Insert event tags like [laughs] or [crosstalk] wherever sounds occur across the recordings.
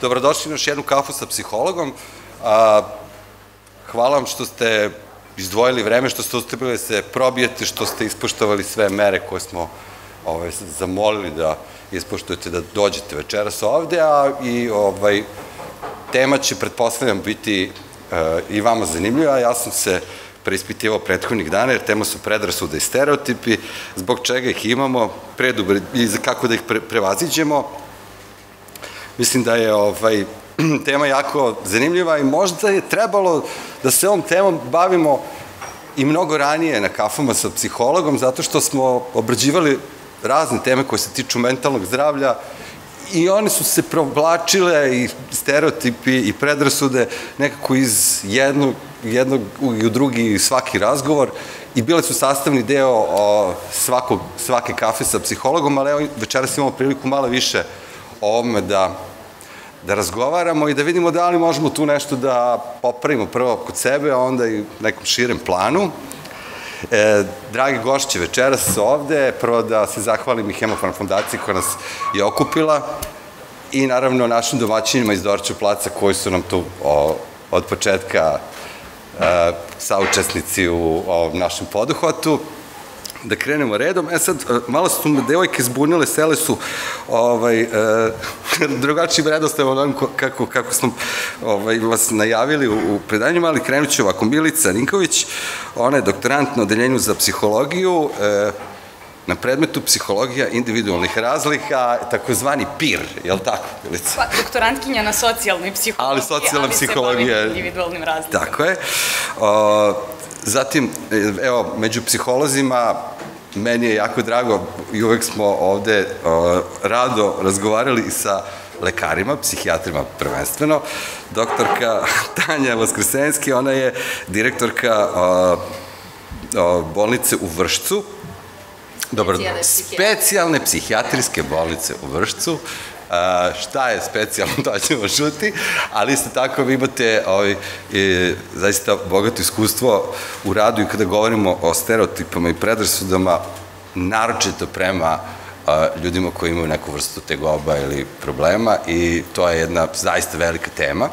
Dobrodošli na još jednu kafu sa psihologom. A, hvala vam što ste izdvojili vreme, što ste uspeli da se probijete, što ste ispoštovali sve mere koje smo ovaj, zamolili da ispoštujete da dođete večeras ovde, a i ovaj, tema će, pretpostavljam, biti e, i vama zanimljiva. Ja sam se preispitivao prethodnih dana, jer tema su predrasude i stereotipi, zbog čega ih imamo, i kako da ih pre, prevaziđemo. Mislim da je ovaj, [clears throat] tema jako zanimljiva i možda je trebalo da se ovom temom bavimo i mnogo ranije na kafama sa psihologom, zato što smo obrađivali razne teme koje se tiču mentalnog zdravlja i one su se provlačile i stereotipi i predrasude nekako iz jednog, jednog i u drugi svaki razgovor i bile su sastavni deo o, svakog, svake kafe sa psihologom, ali evo večeras imamo priliku malo više o ovome da da razgovaramo i da vidimo da li možemo tu nešto da popravimo prvo kod sebe, a onda i nekom širem planu. E, dragi gošće večeras ovde, prvo da se zahvalim i Hemofarm fondaciji koja nas je okupila i naravno našim domaćinima iz Dorča placa koji su nam tu o, od početka e, saučesnici u ovom našem poduhvatu da krenemo redom. E sad, e, malo su me devojke zbunile, sele su ovaj, e, [laughs] drugačiji vredostav od kako, kako smo ovaj, vas najavili u, u predanjima, ali krenut ću ovako. Milica Ninković, ona je doktorant na odeljenju za psihologiju, e, na predmetu psihologija individualnih razlika, takozvani PIR, je li tako, Milica? Pa, doktorantkinja na socijalnoj psihologiji, ali socijalna psihologija. Ali se individualnim razlikama. Tako je. O, zatim, evo, među psiholozima meni je jako drago i uvek smo ovde o, rado razgovarali i sa lekarima, psihijatrima prvenstveno. Doktorka [laughs] Tanja Vaskrsenski, ona je direktorka o, o, bolnice u Vršcu, Dobro, specijalne psihijatrijske bolnice u Vršcu, šta je specijalno, [laughs] to ćemo šuti, ali isto tako vi imate ovaj, e, zaista bogato iskustvo u radu i kada govorimo o stereotipama i predrasudama, naročito prema a, ljudima koji imaju neku vrstu tegoba ili problema i to je jedna zaista velika tema.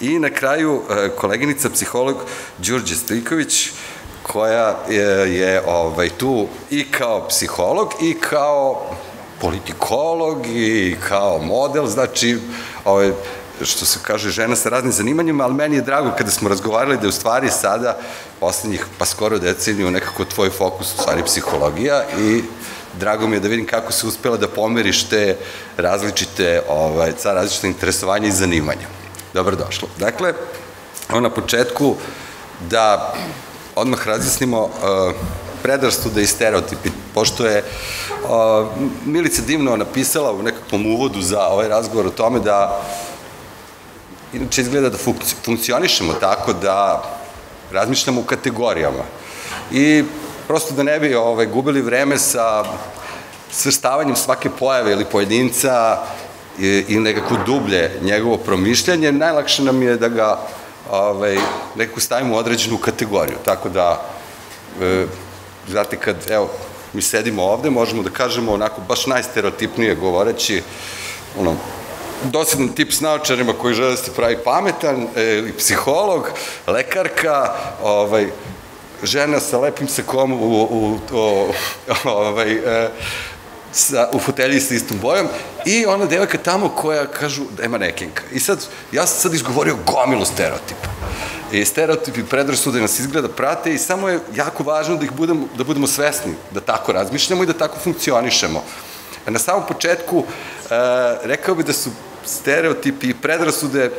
I na kraju koleginica psiholog Đurđe Stojković, koja je, je ovaj, tu i kao psiholog i kao politikolog i kao model, znači, ovaj, što se kaže, žena sa raznim zanimanjima, ali meni je drago kada smo razgovarali da je u stvari sada, poslednjih pa skoro deceniju, nekako tvoj fokus u stvari psihologija i drago mi je da vidim kako se uspela da pomeriš te različite, ovaj, ca različite interesovanja i zanimanja. Dobrodošlo. Dakle, na početku da odmah razjasnimo uh, predrastude i stereotipi, pošto je uh, Milica divno napisala u nekakvom uvodu za ovaj razgovor o tome da inače izgleda da funkcionišemo tako da razmišljamo u kategorijama i prosto da ne bi ovaj, gubili vreme sa svrstavanjem svake pojave ili pojedinca ili nekako dublje njegovo promišljanje, najlakše nam je da ga ovaj, nekako stavimo u određenu kategoriju. Tako da, e, znate, kad, evo, mi sedimo ovde, možemo da kažemo onako baš najstereotipnije govoreći, ono, dosadan tip s naočarima koji žele da se pravi pametan, e, psiholog, lekarka, ovaj, žena sa lepim sakom u, u, u, ovaj, e, sa, u fotelji sa istom bojom i ona devojka tamo koja kažu da je manekinka. I sad, ja sam sad izgovorio gomilu stereotipa. I stereotipi predrasude nas izgleda prate i samo je jako važno da ih budemo, da budemo svesni da tako razmišljamo i da tako funkcionišemo. Na samom početku e, rekao bi da su stereotipi i predrasude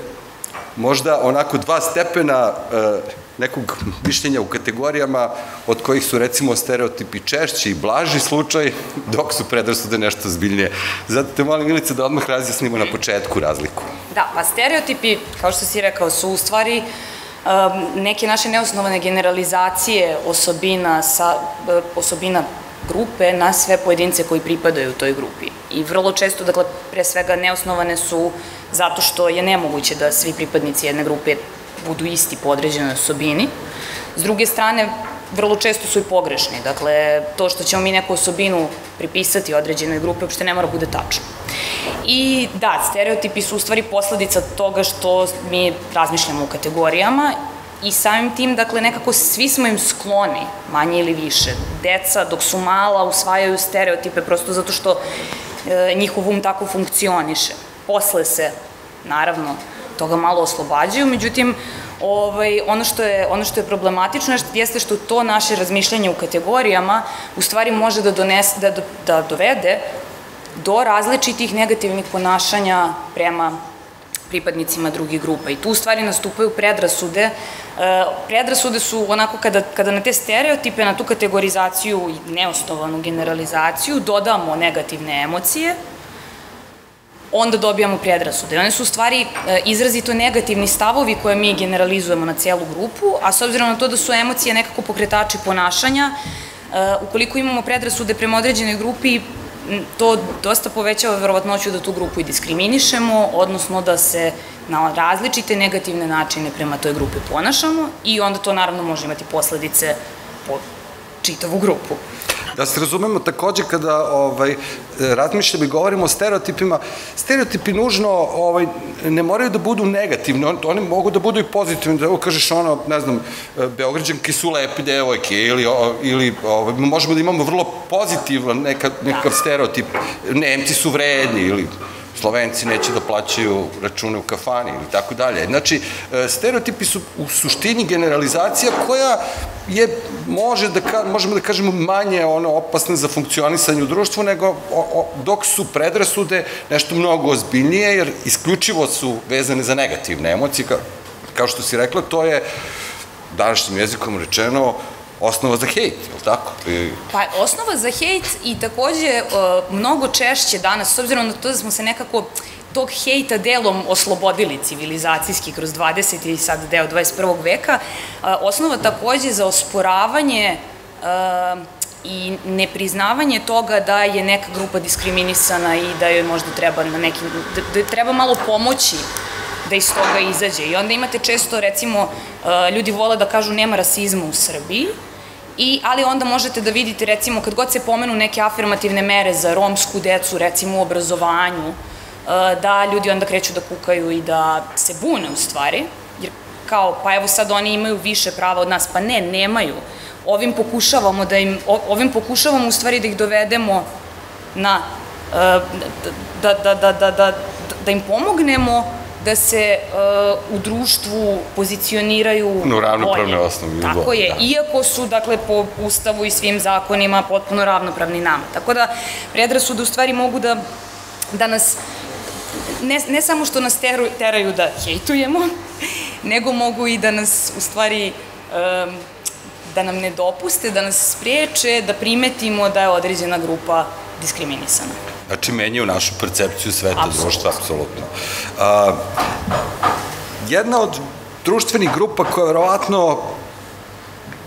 možda onako dva stepena e, nekog mišljenja u kategorijama od kojih su recimo stereotipi češći i blaži slučaj, dok su predrasude nešto zbiljnije. Zato te molim Milica da odmah razjasnimo na početku razliku. Da, pa stereotipi, kao što si rekao, su u stvari um, neke naše neosnovane generalizacije osobina, sa, uh, osobina grupe na sve pojedince koji pripadaju toj grupi. I vrlo često, dakle, pre svega neosnovane su zato što je nemoguće da svi pripadnici jedne grupe budu isti po određenoj osobini. S druge strane, vrlo često su i pogrešni. Dakle, to što ćemo mi neku osobinu pripisati određenoj grupi, uopšte ne mora bude tačno. I da, stereotipi su u stvari posledica toga što mi razmišljamo u kategorijama i samim tim, dakle, nekako svi smo im skloni, manje ili više. Deca, dok su mala, usvajaju stereotipe prosto zato što njihov um tako funkcioniše. Posle se, naravno, toga malo oslobađaju, međutim, ovaj, ono, što je, ono što je problematično jeste što to naše razmišljanje u kategorijama u stvari može da, donese, da, da dovede do različitih negativnih ponašanja prema pripadnicima drugih grupa. I tu u stvari nastupaju predrasude. E, predrasude su onako kada, kada na te stereotipe, na tu kategorizaciju i neosnovanu generalizaciju dodamo negativne emocije, onda dobijamo predrasude. One su u stvari e, izrazito negativni stavovi koje mi generalizujemo na celu grupu, a s obzirom na to da su emocije nekako pokretači ponašanja, e, ukoliko imamo predrasude prema određenoj grupi, to dosta povećava verovatnoću da tu grupu i diskriminišemo, odnosno da se na različite negativne načine prema toj grupi ponašamo i onda to naravno može imati posledice po čitavu grupu. Da se razumemo takođe kada ovaj, razmišljamo i govorimo o stereotipima, stereotipi nužno ovaj, ne moraju da budu negativni, oni, oni mogu da budu i pozitivni, da evo kažeš ono, ne znam, Beograđanke su lepe devojke ili, ili ovaj, možemo da imamo vrlo pozitivan neka, nekav stereotip, Nemci su vredni ili Slovenci neće da plaćaju račune u kafani ili tako dalje. Znači, e, stereotipi su u suštini generalizacija koja je, može da, možemo da kažemo, manje ono, opasna za funkcionisanje u društvu, nego o, o, dok su predrasude nešto mnogo ozbiljnije, jer isključivo su vezane za negativne emocije, kao, kao što si rekla, to je današnjim jezikom rečeno osnova za hejt, je li tako? I... Pa, osnova za hejt i takođe uh, mnogo češće danas, s obzirom na to da smo se nekako tog hejta delom oslobodili civilizacijski kroz 20. i sad deo 21. veka, uh, osnova takođe za osporavanje uh, i nepriznavanje toga da je neka grupa diskriminisana i da joj možda treba na neki, da, da treba malo pomoći da iz toga izađe. I onda imate često, recimo, ljudi vole da kažu nema rasizma u Srbiji, I, ali onda možete da vidite, recimo, kad god se pomenu neke afirmativne mere za romsku decu, recimo u obrazovanju, e, da ljudi onda kreću da kukaju i da se bune u stvari, jer kao, pa evo sad oni imaju više prava od nas, pa ne, nemaju. Ovim pokušavamo da im, ovim pokušavamo u stvari da ih dovedemo na, e, da, da, da, da, da, da im pomognemo da se uh, u društvu pozicioniraju no, ravnopravne osnovi. Tako je, da. iako su, dakle, po ustavu i svim zakonima potpuno ravnopravni nama. Tako da, predrasude u stvari mogu da, da nas, ne, ne samo što nas teru, teraju da hejtujemo, [laughs] nego mogu i da nas, u stvari, um, da nam ne dopuste, da nas spriječe, da primetimo da je određena grupa diskriminisana. Znači, menjaju našu percepciju sveta, društva, apsolutno. A, jedna od društvenih grupa koja je verovatno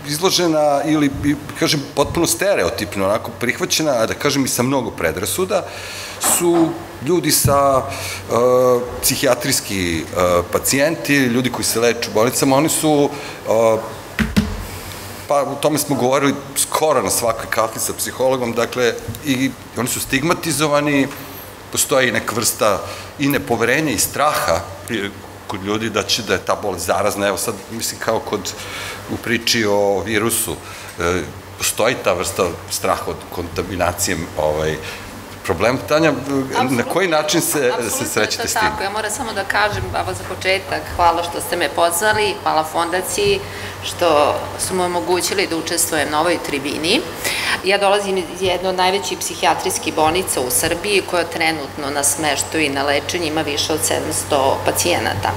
izložena ili, kažem, potpuno stereotipno, onako prihvaćena, a da kažem i sa mnogo predrasuda, su ljudi sa uh, psihijatrijski uh, pacijenti, ljudi koji se leče u bolnicama, oni su uh, pa o tome smo govorili skoro na svakoj kafi sa psihologom, dakle, i oni su stigmatizovani, postoji neka vrsta i nepoverenja i straha kod ljudi da će da je ta bolest zarazna, evo sad mislim kao kod u priči o virusu, e, postoji ta vrsta straha od kontaminacije ovaj, problem. Tanja, Absolutno. na koji način se, se srećete s tim? tako. Ja moram samo da kažem, baba, za početak, hvala što ste me pozvali, hvala fondaciji što su mu omogućili da učestvujem na ovoj tribini. Ja dolazim iz jedne od najvećih psihijatrijskih bolnica u Srbiji koja trenutno na smeštu i na lečenju ima više od 700 pacijenata.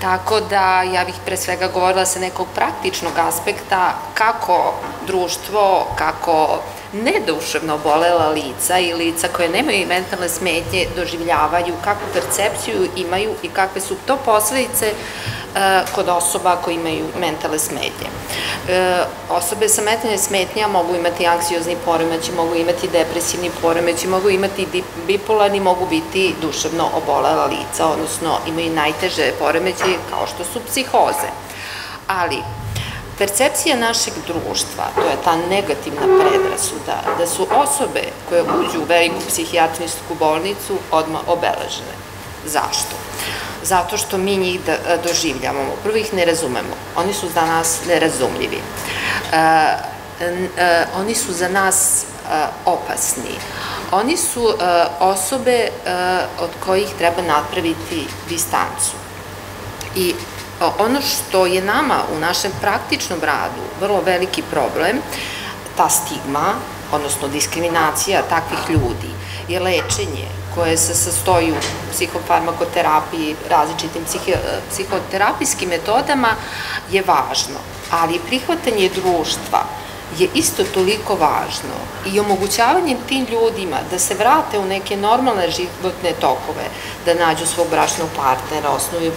Tako da ja bih pre svega govorila sa nekog praktičnog aspekta kako društvo, kako neduševno obolela lica i lica koje nemaju mentalne smetnje doživljavaju, kakvu percepciju imaju i kakve su to posledice e, kod osoba koji imaju mentalne smetnje. E, osobe sa mentalne smetnja mogu imati anksiozni poremeći, mogu imati depresivni poremeći, mogu imati bipolarni, mogu biti duševno obolela lica, odnosno imaju najteže poremeće kao što su psihoze. Ali, Percepcija našeg društva, to je ta negativna predrasuda, da su osobe koje uđu u veliku psihijatrijsku bolnicu odmah obeležene. Zašto? Zato što mi njih da, doživljavamo. Prvo ih ne razumemo. Oni su za nas nerazumljivi. E, e, oni su za nas e, opasni. Oni su e, osobe e, od kojih treba napraviti distancu. I ono što je nama u našem praktičnom radu vrlo veliki problem, ta stigma, odnosno diskriminacija takvih ljudi, je lečenje koje se sastoji u psihofarmakoterapiji, različitim psihoterapijskim metodama, je važno. Ali prihvatanje društva, je isto toliko važno i omogućavanje tim ljudima da se vrate u neke normalne životne tokove, da nađu svog bračnog partnera, osnovu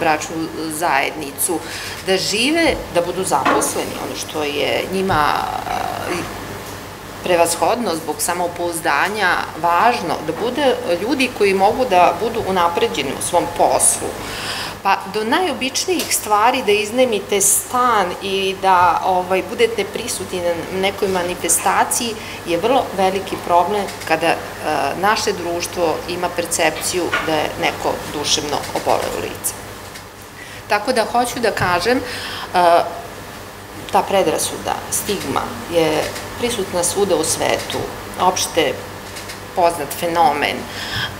bračnu zajednicu, da žive, da budu zaposleni, ono što je njima prevashodno zbog samopouzdanja važno, da bude ljudi koji mogu da budu unapređeni u svom poslu, Pa do najobičnijih stvari da iznemite stan i da ovaj, budete prisutni na nekoj manifestaciji je vrlo veliki problem kada e, naše društvo ima percepciju da je neko duševno oboleo lice. Tako da hoću da kažem, e, ta predrasuda, stigma je prisutna svuda u svetu, opšte poznat fenomen,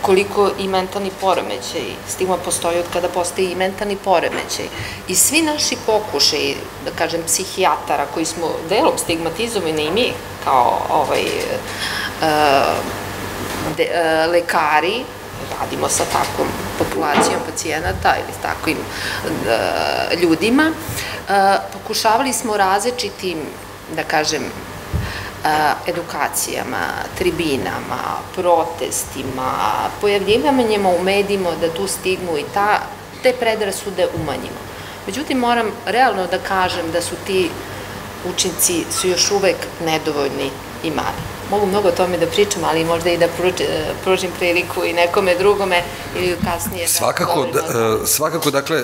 koliko i mentalni poremećaj, stigma postoji od kada postoji i mentalni poremećaj. I svi naši pokušaj, da kažem, psihijatara koji smo delom stigmatizovani i mi kao ovaj, uh, de, uh, lekari, radimo sa takvom populacijom pacijenata ili s takvim uh, ljudima, pokušavali smo različitim, da kažem, edukacijama, tribinama, protestima, pojavljivanjem u medijima da tu stigmu i ta, te predrasude umanjimo. Međutim, moram realno da kažem da su ti učinci su još uvek nedovoljni i mali. Mogu mnogo o tome da pričam, ali možda i da pružim priliku i nekome drugome ili kasnije. Svakako, da, e, svakako dakle,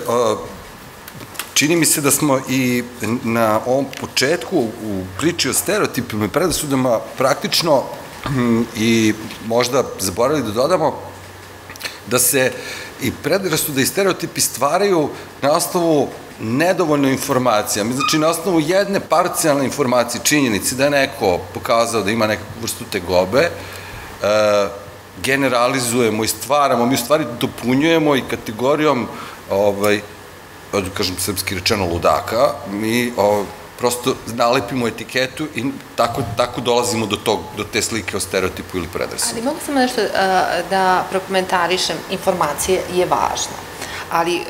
čini mi se da smo i na ovom početku u priči o stereotipima i predasudama praktično i možda zaboravili da dodamo da se i predrasude i stereotipi stvaraju na osnovu nedovoljno informacija. Znači, na osnovu jedne parcijalne informacije, činjenici da je neko pokazao da ima nekakvu vrstu tegobe, e, generalizujemo i stvaramo, mi u stvari dopunjujemo i kategorijom ovaj, da kažem srpski rečeno ludaka, mi o, prosto nalepimo etiketu i tako, tako dolazimo do, tog, do te slike o stereotipu ili predrasu. Ali mogu samo nešto uh, da prokomentarišem, informacije je važna. Ali uh,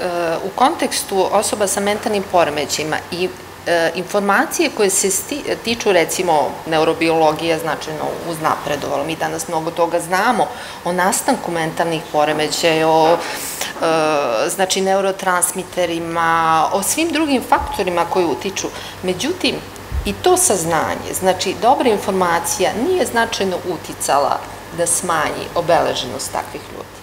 u kontekstu osoba sa mentalnim poremećima i e, informacije koje se tiču recimo neurobiologija značajno uznapredovalo. Mi danas mnogo toga znamo o nastanku mentalnih poremećaja, o znači neurotransmiterima, o svim drugim faktorima koji utiču. Međutim, i to saznanje, znači dobra informacija nije značajno uticala da smanji obeleženost takvih ljudi.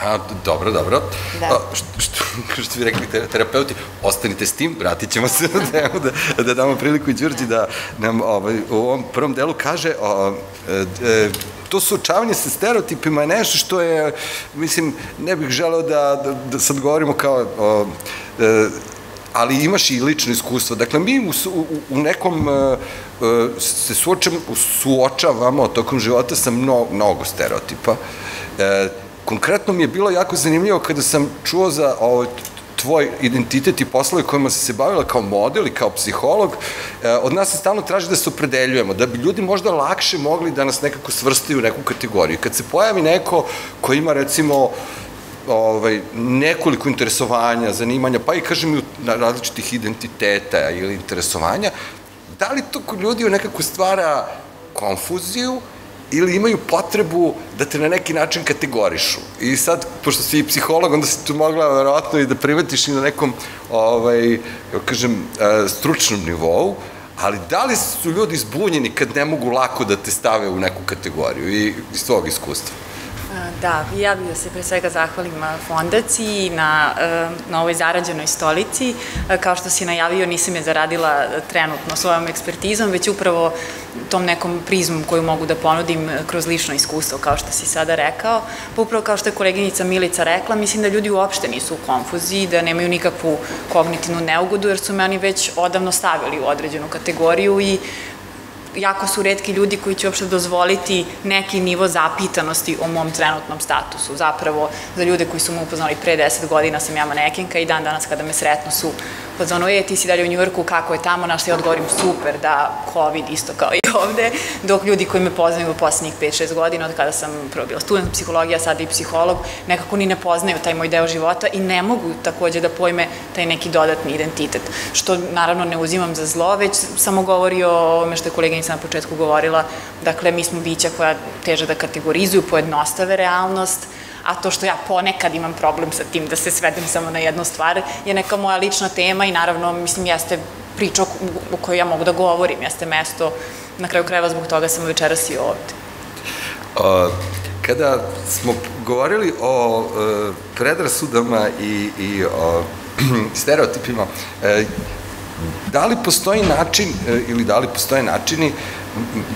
A, dobro, dobro. Da. A, što, što, [laughs] što bi rekli terapeuti, ostanite s tim, vratit ćemo se na temu, da, da damo priliku i Đurđi da nam ovaj, u ovom prvom delu kaže o, e, e, to suočavanje sa stereotipima je nešto što je, mislim, ne bih želeo da, da, da sad govorimo kao o, e, ali imaš i lično iskustvo. Dakle, mi u, u, u nekom uh, se suočam, suočavamo tokom života sa mno, mnogo stereotipa. Uh, Konkretno mi je bilo jako zanimljivo kada sam čuo za ovaj, tvoj identitet i poslove kojima si se bavila kao model i kao psiholog, e, od nas se stalno traži da se opredeljujemo, da bi ljudi možda lakše mogli da nas nekako svrstaju u neku kategoriju. Kad se pojavi neko ko ima recimo ovaj, nekoliko interesovanja, zanimanja, pa i kažem i različitih identiteta ili interesovanja, da li to kod ljudi nekako stvara konfuziju ili imaju potrebu da te na neki način kategorišu. I sad, pošto si psiholog, onda si tu mogla verovatno i da privatiš i na nekom, ovaj, kažem, e, stručnom nivou, ali da li su ljudi zbunjeni kad ne mogu lako da te stave u neku kategoriju i iz tvojeg iskustva? Da, ja bih da se pre svega zahvalim fondaciji na, na ovoj zarađenoj stolici. Kao što si najavio, nisam je zaradila trenutno svojom ekspertizom, već upravo tom nekom prizmom koju mogu da ponudim kroz lično iskustvo, kao što si sada rekao. Pa upravo kao što je koleginica Milica rekla, mislim da ljudi uopšte nisu u konfuziji, da nemaju nikakvu kognitivnu neugodu, jer su me oni već odavno stavili u određenu kategoriju i jako su redki ljudi koji će uopšte dozvoliti neki nivo zapitanosti o mom trenutnom statusu. Zapravo, za ljude koji su me upoznali pre 10 godina sam ja manekenka i dan danas kada me sretnu su pozvano, je, ti si dalje u Njujorku, kako je tamo, našto ja odgovorim super, da COVID isto kao i ovde, dok ljudi koji me poznaju u poslednjih 5-6 godina, od kada sam prvo bila student psihologija, sada i psiholog, nekako ni ne poznaju taj moj deo života i ne mogu takođe da pojme taj neki dodatni identitet, što naravno ne uzimam za zlo, već samo govori o ovome što je koleginica na početku govorila, dakle, mi smo bića koja teže da kategorizuju, pojednostave realnost, a to što ja ponekad imam problem sa tim da se svedem samo na jednu stvar je neka moja lična tema i naravno, mislim, jeste priča o kojoj ja mogu da govorim, jeste mesto, na kraju krajeva zbog toga sam večeras i ovde. Uh, kada smo govorili o uh, predrasudama i, i o [clears throat] stereotipima, uh, da li postoji način ili da li postoje načini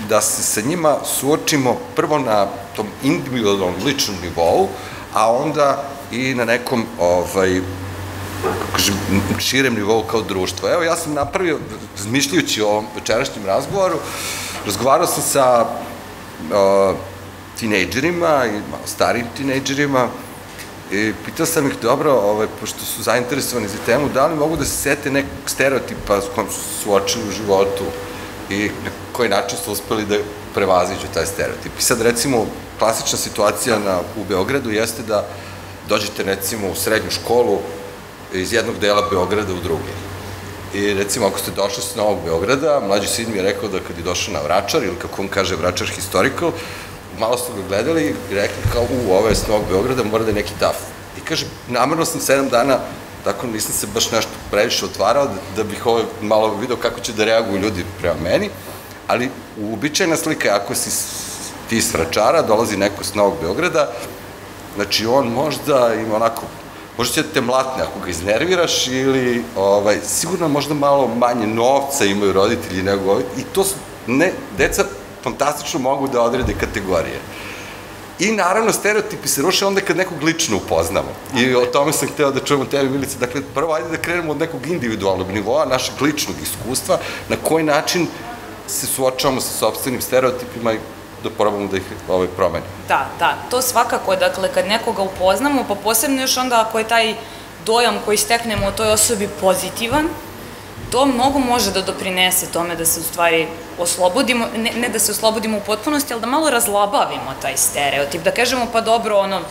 da se sa njima suočimo prvo na tom individualnom ličnom nivou, a onda i na nekom ovaj, kažem, širem nivou kao društvo. Evo, ja sam napravio, razmišljajući o ovom večerašnjem razgovoru, razgovarao sam sa uh, tinejdžerima i malo starijim tinejdžerima i pitao sam ih, dobro, ovaj, pošto su zainteresovani za temu, da li mogu da se sete nekog stereotipa s kojom su suočili u životu i na koji način su uspeli da prevaziđu taj stereotip. I sad, recimo, klasična situacija na, u Beogradu jeste da dođete, recimo, u srednju školu iz jednog dela Beograda u drugi. I recimo, ako ste došli s Novog Beograda, mlađi sin mi je rekao da kad je došao na Vračar, ili kako on kaže Vračar Historical, malo su ga gledali i rekli kao, u, ovo je s Novog Beograda, mora da je neki taf. I kaže, namerno sam sedam dana tako nisam se baš nešto previše otvarao da, da bih ovo malo video kako će da reaguju ljudi prema meni, ali uobičajena slika je ako si ti s dolazi neko s Novog Beograda, znači on možda ima onako, možda će da te mlatne ako ga iznerviraš ili ovaj, sigurno možda malo manje novca imaju roditelji nego ovaj, i to su, ne, deca fantastično mogu da odrede kategorije. I naravno, stereotipi se ruše onda kad nekog lično upoznamo. I o tome sam hteo da čujemo tebi, Milice. Dakle, prvo ajde da krenemo od nekog individualnog nivoa, našeg ličnog iskustva, na koji način se suočavamo sa sobstvenim stereotipima i da probamo da ih ovaj, promenimo. Da, da, to svakako, dakle, kad nekoga upoznamo, pa posebno još onda ako je taj dojam koji steknemo o toj osobi pozitivan, to mnogo može da doprinese tome da se u stvari oslobodimo, ne, ne da se oslobodimo u potpunosti, ali da malo razlabavimo taj stereotip, da kažemo pa dobro, ono,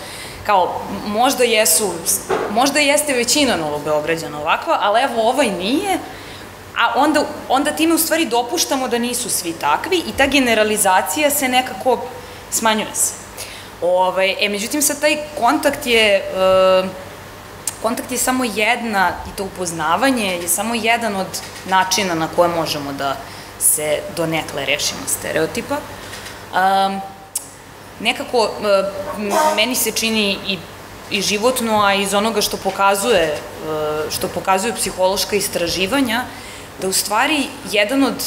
kao, možda jesu, možda jeste većina Novobeograđana ovakva, ali evo ovaj nije, a onda, onda time u stvari dopuštamo da nisu svi takvi i ta generalizacija se nekako smanjuje se. Ove, ovaj, e, međutim, sad taj kontakt je, e, kontakt je samo jedna, i to upoznavanje je samo jedan od načina na koje možemo da se donekle rešimo stereotipa. Um, nekako, meni se čini i i životno, a iz onoga što pokazuje, što pokazuju psihološka istraživanja, da u stvari jedan od,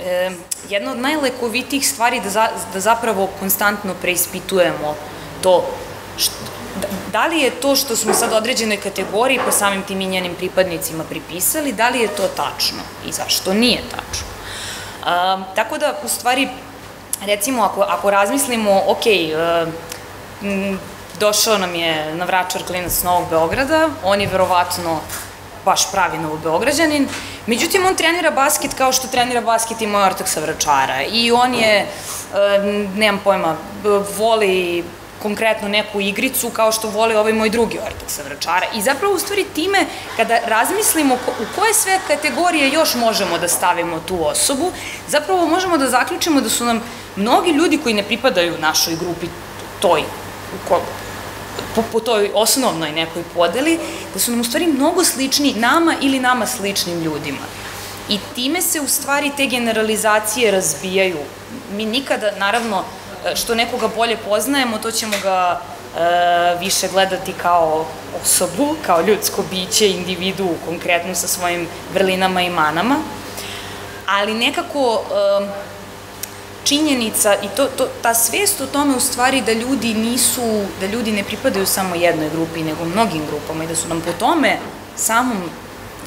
e, jedna od najlekovitijih stvari da, za, da zapravo konstantno preispitujemo to što, da, li je to što smo sad određene kategorije pa samim tim i njenim pripadnicima pripisali, da li je to tačno i zašto nije tačno. A, tako da, u stvari, recimo, ako, ako razmislimo, ok, došao nam je na vračar klinac Novog Beograda, on je verovatno baš pravi novobeograđanin. Međutim, on trenira basket kao što trenira basket i moj ortak sa Vračara. I on je, nemam pojma, voli konkretno neku igricu kao što voli ovaj moj drugi ortak sa Vračara. I zapravo u stvari time, kada razmislimo u koje sve kategorije još možemo da stavimo tu osobu, zapravo možemo da zaključimo da su nam mnogi ljudi koji ne pripadaju našoj grupi toj u po, po toj osnovnoj nekoj podeli, da su nam u stvari mnogo slični nama ili nama sličnim ljudima. I time se u stvari te generalizacije razbijaju. Mi nikada, naravno, što nekoga bolje poznajemo, to ćemo ga e, više gledati kao osobu, kao ljudsko biće, individu, konkretno sa svojim vrlinama i manama. Ali nekako e, činjenica i to, to, ta svest o tome u stvari da ljudi nisu, da ljudi ne pripadaju samo jednoj grupi, nego mnogim grupama i da su nam po tome samom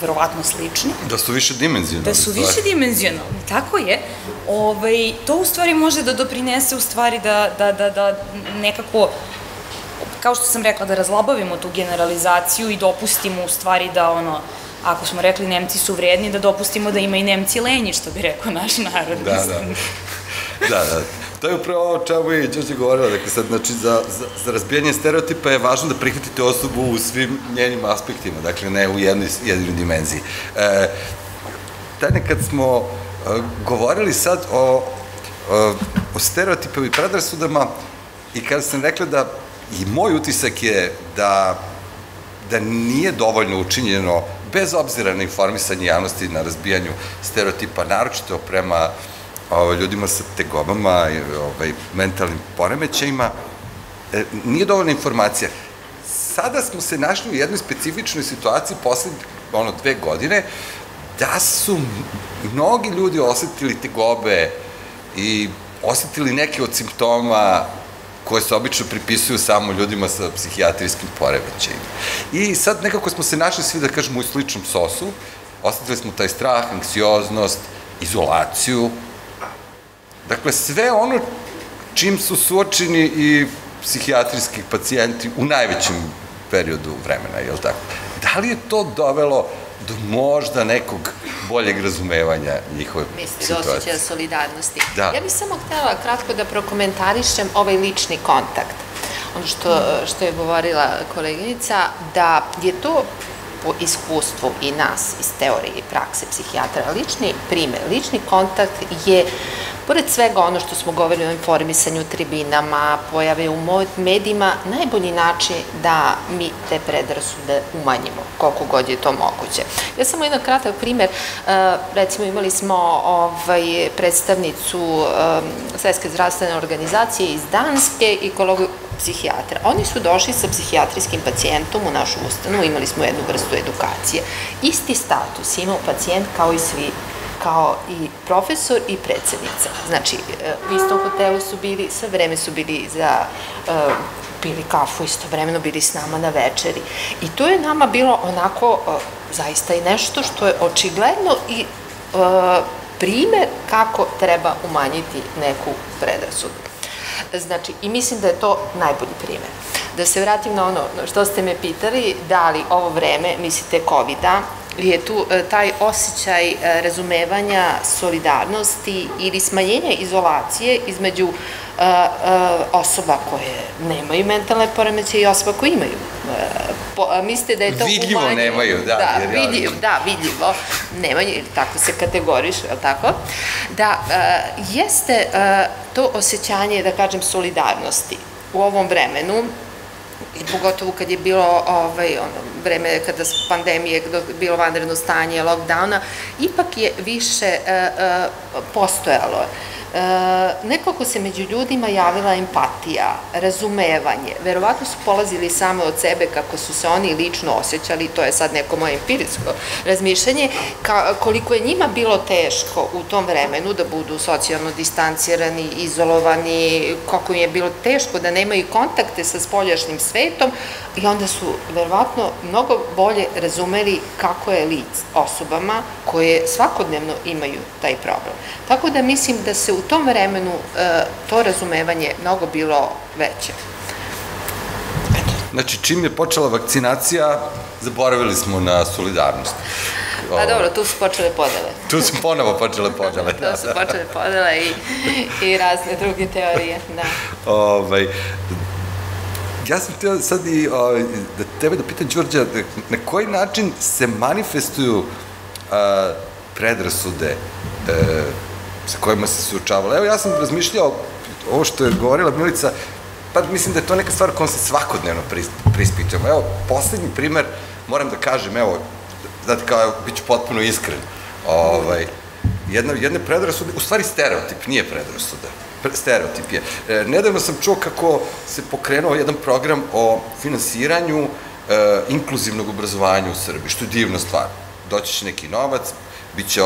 verovatno slični. Da su više dimenzionalni. Da su više dimenzionalni, tako je. Ovaj, to u stvari može da doprinese u stvari da, da, da, da nekako kao što sam rekla, da razlabavimo tu generalizaciju i dopustimo u stvari da ono, ako smo rekli Nemci su vredni, da dopustimo da ima i Nemci lenji, što bi rekao naš narod. Da, da. Da, da. To je upravo ovo čemu je Đorđe govorila, dakle sad, znači, za, za, za razbijanje stereotipa je važno da prihvatite osobu u svim njenim aspektima, dakle, ne u jednoj, jednoj dimenziji. E, Tane, kad smo e, govorili sad o, o, o stereotipima i predrasudama i kada sam rekla da i moj utisak je da da nije dovoljno učinjeno bez obzira na informisanje javnosti na razbijanju stereotipa, naročito prema ovaj, ljudima sa tegobama ovaj, mentalnim poremećajima, e, nije dovoljna informacija. Sada smo se našli u jednoj specifičnoj situaciji posle ono, dve godine, da su mnogi ljudi osetili tegobe i osetili neke od simptoma koje se obično pripisuju samo ljudima sa psihijatrijskim poremećajima. I sad nekako smo se našli svi, da kažemo, u sličnom sosu, osetili smo taj strah, anksioznost, izolaciju, Dakle, sve ono čim su suočeni i psihijatrijski pacijenti u najvećem periodu vremena, je li tako? Da li je to dovelo do možda nekog boljeg razumevanja njihove Misli, situacije? do osjećaja solidarnosti. Da. Ja bih samo htela kratko da prokomentarišem ovaj lični kontakt. Ono što, što je govorila koleginica, da je to po iskustvu i nas iz teorije i prakse psihijatra, lični primer, lični kontakt je Pored svega ono što smo govorili o informisanju tribinama, pojave u medijima, najbolji način da mi te predrasude umanjimo, koliko god je to moguće. Ja samo jedan kratak primer, e, recimo imali smo ovaj, predstavnicu Svetske zdravstvene organizacije iz Danske i kologu psihijatra. Oni su došli sa psihijatrijskim pacijentom u našu ustanu, imali smo jednu vrstu edukacije. Isti status imao pacijent kao i svi kao i profesor i predsednica. Znači, e, u istom hotelu su bili, sve vreme su bili za uh, pili kafu, istovremeno bili s nama na večeri. I to je nama bilo onako uh, zaista i nešto što je očigledno i primer kako treba umanjiti neku predrasudu. Znači, i mislim da je to najbolji primer. Da se vratim na ono što ste me pitali, da li ovo vreme, mislite COVID-a, je tu e, taj osjećaj e, razumevanja solidarnosti ili smanjenja izolacije između e, osoba koje nemaju mentalne poremeće i osoba koje imaju. mislite da je to vidljivo umanjeno? nemaju, da. Da, jer ja... vidljivo, da, vidljivo nemaju, ili tako se kategorišu, je tako? Da, jeste to osjećanje, da kažem, solidarnosti u ovom vremenu, i pogotovo kad je bilo ovaj, ono, vreme kada su pandemije, kada je bilo vanredno stanje, lockdowna, ipak je više uh, uh, postojalo. E, nekako se među ljudima javila empatija, razumevanje. Verovatno su polazili samo od sebe kako su se oni lično osjećali, to je sad neko moje empirijsko razmišljanje, ka, koliko je njima bilo teško u tom vremenu da budu socijalno distancirani, izolovani, koliko im je bilo teško da nemaju kontakte sa spoljašnjim svetom i onda su verovatno mnogo bolje razumeli kako je lic osobama koje svakodnevno imaju taj problem. Tako da mislim da se u tom vremenu e, to razumevanje mnogo bilo veće. Znači, čim je počela vakcinacija, zaboravili smo na solidarnost. Pa dobro, tu su počele podele. [laughs] Tu su ponovo počele podele, da. [laughs] tu su počele podele i, i razne druge teorije, da. Ovaj, ja sam htio sad i ovaj, da tebe da pitam, Đorđa, na koji način se manifestuju a, predrasude e, sa kojima se suočavala. Evo, ja sam razmišljao, ovo što je govorila Milica, pa mislim da je to neka stvar kojom se svakodnevno prispitujemo. Evo, poslednji primer, moram da kažem, evo, znate kao, bit ću potpuno iskren, ovaj, jedna, jedne predrasude, u stvari stereotip, nije predrasuda, pre, stereotip je. E, nedavno sam čuo kako se pokrenuo jedan program o finansiranju e, inkluzivnog obrazovanja u Srbiji, što je divna stvar. Doći će neki novac, bit će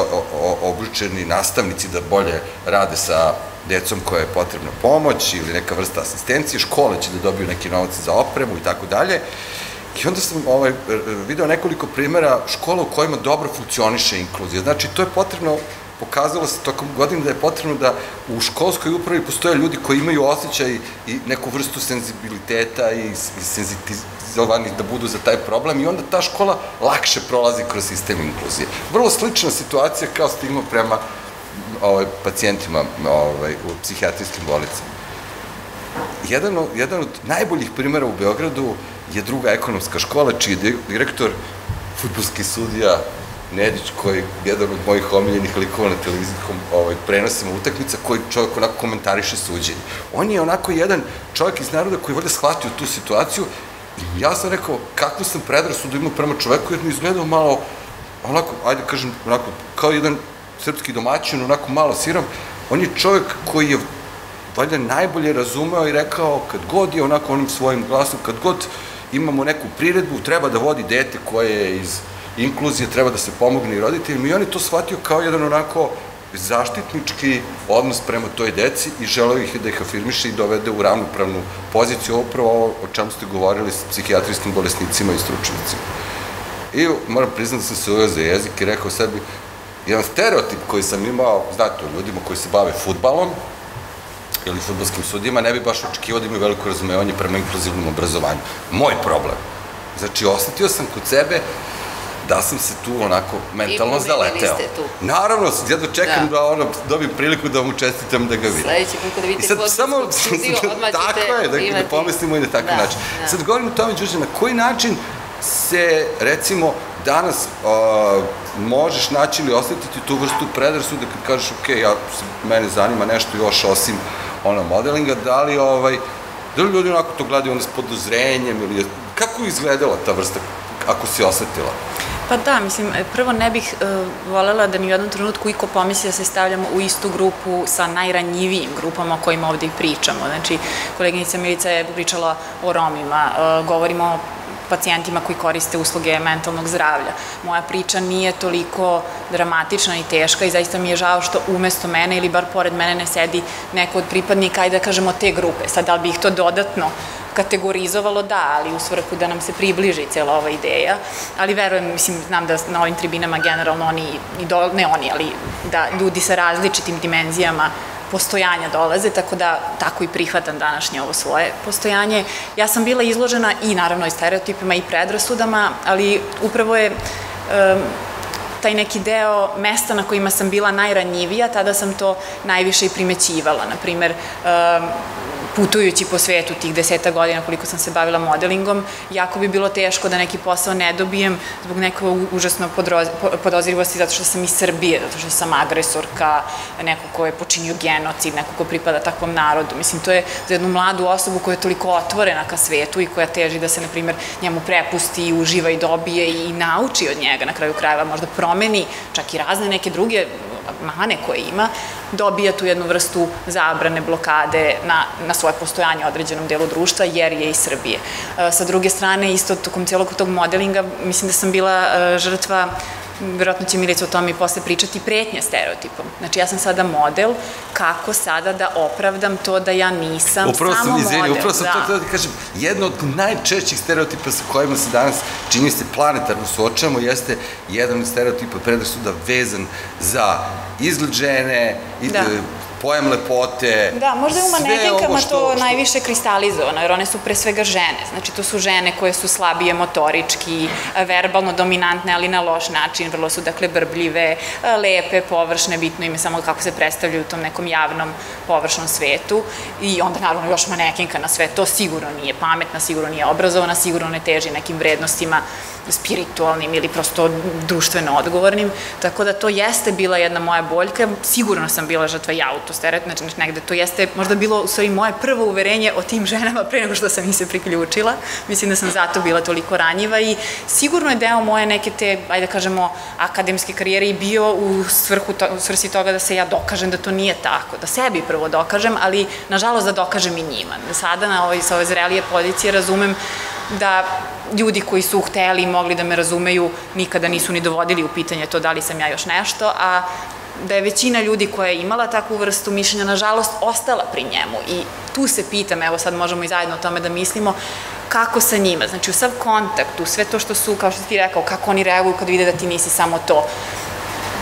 obučeni nastavnici da bolje rade sa decom koja je potrebna pomoć ili neka vrsta asistencije, škole će da dobiju neki novac za opremu i tako dalje. I onda sam ovaj, video nekoliko primera škola u kojima dobro funkcioniše inkluzija. Znači, to je potrebno pokazalo se tokom godina da je potrebno da u školskoj upravi postoje ljudi koji imaju osjećaj i neku vrstu senzibiliteta i, i senzitizovanih da budu za taj problem i onda ta škola lakše prolazi kroz sistem inkluzije. Vrlo slična situacija kao stigma prema ovaj, pacijentima ovaj, u psihijatrijskim bolnicama. Jedan, jedan od najboljih primjera u Beogradu je druga ekonomska škola, čiji je direktor futbolski sudija Nedić, koji je jedan od mojih omiljenih likova na televizijskom ovaj, prenosima utakmica, koji čovjek onako komentariše suđenje. On je onako jedan čovjek iz naroda koji je shvatio tu situaciju i ja sam rekao, kakvu sam predrasudu imao prema čoveku, jer mi izgledao malo, onako, ajde kažem, onako, kao jedan srpski domaćin, onako malo siram, on je čovjek koji je valjda najbolje razumeo i rekao, kad god je onako onim svojim glasom, kad god imamo neku priredbu, treba da vodi dete koje je iz inkluzije, treba da se pomogne i roditeljima i on je to shvatio kao jedan onako zaštitnički odnos prema toj deci i želeo ih da ih afirmiše i dovede u ravnopravnu poziciju, upravo ovo o čemu ste govorili s psihijatrijskim bolesnicima i stručnicima. I moram priznati da sam se uveo za jezik i rekao sebi, jedan stereotip koji sam imao, znate, o ljudima koji se bave futbalom, ili futbolskim sudijima, ne bi baš očekivao da imaju veliko razumevanje prema inkluzivnom obrazovanju. Moj problem. Znači, osetio sam kod sebe da sam se tu onako mentalno zaleteo. ste tu. Naravno, jedno čekam da, da ono, dobijem priliku da mu čestitam da ga vidim. Sledeći put kada vidite samo, studiju, [laughs] odmah Tako je, da, da pomislimo i na takav da, način. Da. Sad govorim o tome, Đuže, na koji način se, recimo, danas uh, možeš naći ili osetiti tu vrstu predrasude kad kažeš, ok, ja, mene zanima nešto još osim ono modelinga, da li ovaj, da li ljudi onako to gledaju onda s podozrenjem ili kako je izgledala ta vrsta ako si osetila? Pa da, mislim, prvo ne bih uh, volela da ni u jednom trenutku iko pomisli da se stavljamo u istu grupu sa najranjivijim grupama o kojima ovde i pričamo. Znači, koleginica Milica je pričala o Romima, uh, govorimo o pacijentima koji koriste usluge mentalnog zdravlja. Moja priča nije toliko dramatična i teška i zaista mi je žao što umesto mene ili bar pored mene ne sedi neko od pripadnika, ajde da kažemo, te grupe. Sad, da li bi ih to dodatno kategorizovalo, da, ali u svrhu da nam se približi cela ova ideja, ali verujem, mislim, znam da na ovim tribinama generalno oni, i do, ne oni, ali da ljudi sa različitim dimenzijama postojanja dolaze, tako da tako i prihvatam današnje ovo svoje postojanje. Ja sam bila izložena i naravno i stereotipima i predrasudama, ali upravo je um, taj neki deo mesta na kojima sam bila najranjivija, tada sam to najviše i primećivala. Naprimer, um, putujući po svetu tih deseta godina koliko sam se bavila modelingom, jako bi bilo teško da neki posao ne dobijem zbog nekog užasno podozrivosti zato što sam iz Srbije, zato što sam agresorka, neko ko je počinio genocid, neko ko pripada takvom narodu. Mislim, to je za jednu mladu osobu koja je toliko otvorena ka svetu i koja teži da se, na primjer, njemu prepusti i uživa i dobije i nauči od njega, na kraju krajeva možda promeni čak i razne neke druge mane koje ima, dobija tu jednu vrstu zabrane, blokade na, na svoje postojanje u određenom delu društva, jer je iz Srbije. E, sa druge strane, isto tokom cijelog tog modelinga, mislim da sam bila e, žrtva verovatno će Milica o tome i posle pričati, pretnje stereotipom. Znači, ja sam sada model, kako sada da opravdam to da ja nisam upravo samo sam, izvini, model. Upravo sam da. to htio da kažem, jedno od najčešćih stereotipa sa kojima se danas čini se planetarno suočavamo jeste jedan od stereotipa predrasuda vezan za izgled žene, da pojam lepote. Da, možda je u manekenkama što, to što... najviše kristalizovano, jer one su pre svega žene. Znači, to su žene koje su slabije motorički, verbalno dominantne, ali na loš način, vrlo su, dakle, brbljive, lepe, površne, bitno im je samo kako se predstavljaju u tom nekom javnom, površnom svetu. I onda, naravno, još manekenka na sve to sigurno nije pametna, sigurno nije obrazovana, sigurno ne teži nekim vrednostima spiritualnim ili prosto društveno odgovornim, tako da to jeste bila jedna moja boljka, sigurno sam bila žrtva i autosteret, znači negde to jeste možda bilo u stvari moje prvo uverenje o tim ženama pre nego što sam im se priključila, mislim da sam zato bila toliko ranjiva i sigurno je deo moje neke te, ajde da kažemo, akademske karijere i bio u, svrhu to, u svrsi toga da se ja dokažem da to nije tako, da sebi prvo dokažem, ali nažalost da dokažem i njima. Da sada na ovoj, sa ove zrelije pozicije razumem da ljudi koji su hteli i mogli da me razumeju nikada nisu ni dovodili u pitanje to da li sam ja još nešto, a da je većina ljudi koja je imala takvu vrstu mišljenja, nažalost, ostala pri njemu. I tu se pitam, evo sad možemo i zajedno o tome da mislimo, kako sa njima, znači u sav kontakt, u sve to što su, kao što ti rekao, kako oni reaguju kad vide da ti nisi samo to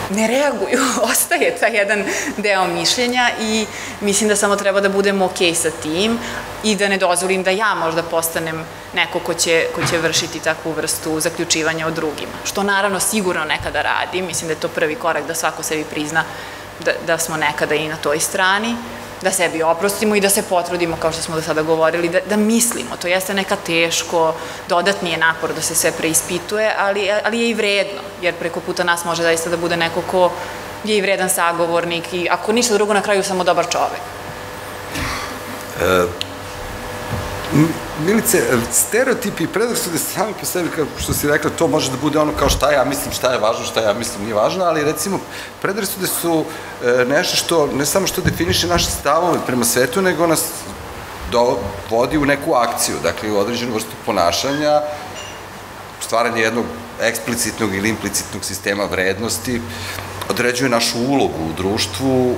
ne reaguju, [laughs] ostaje taj jedan deo mišljenja i mislim da samo treba da budemo ok sa tim i da ne dozvolim da ja možda postanem neko ko će, ko će vršiti takvu vrstu zaključivanja o drugima. Što naravno sigurno nekada radi, mislim da je to prvi korak da svako sebi prizna da, da smo nekada i na toj strani, da sebi oprostimo i da se potrudimo, kao što smo do sada govorili, da, da mislimo. To jeste neka teško, dodatni je napor da se sve preispituje, ali, ali je i vredno, jer preko puta nas može zaista da bude neko ko je i vredan sagovornik i ako ništa drugo na kraju samo dobar čovek. E, Milice, stereotipi i predrasude sami po sebi, kao što si rekla, to može da bude ono kao šta ja mislim, šta je važno, šta ja mislim nije važno, ali recimo predrasude su e, nešto što ne samo što definiše naše stavove prema svetu, nego nas dovodi u neku akciju, dakle u određenu vrstu ponašanja, stvaranje jednog eksplicitnog ili implicitnog sistema vrednosti, određuje našu ulogu u društvu,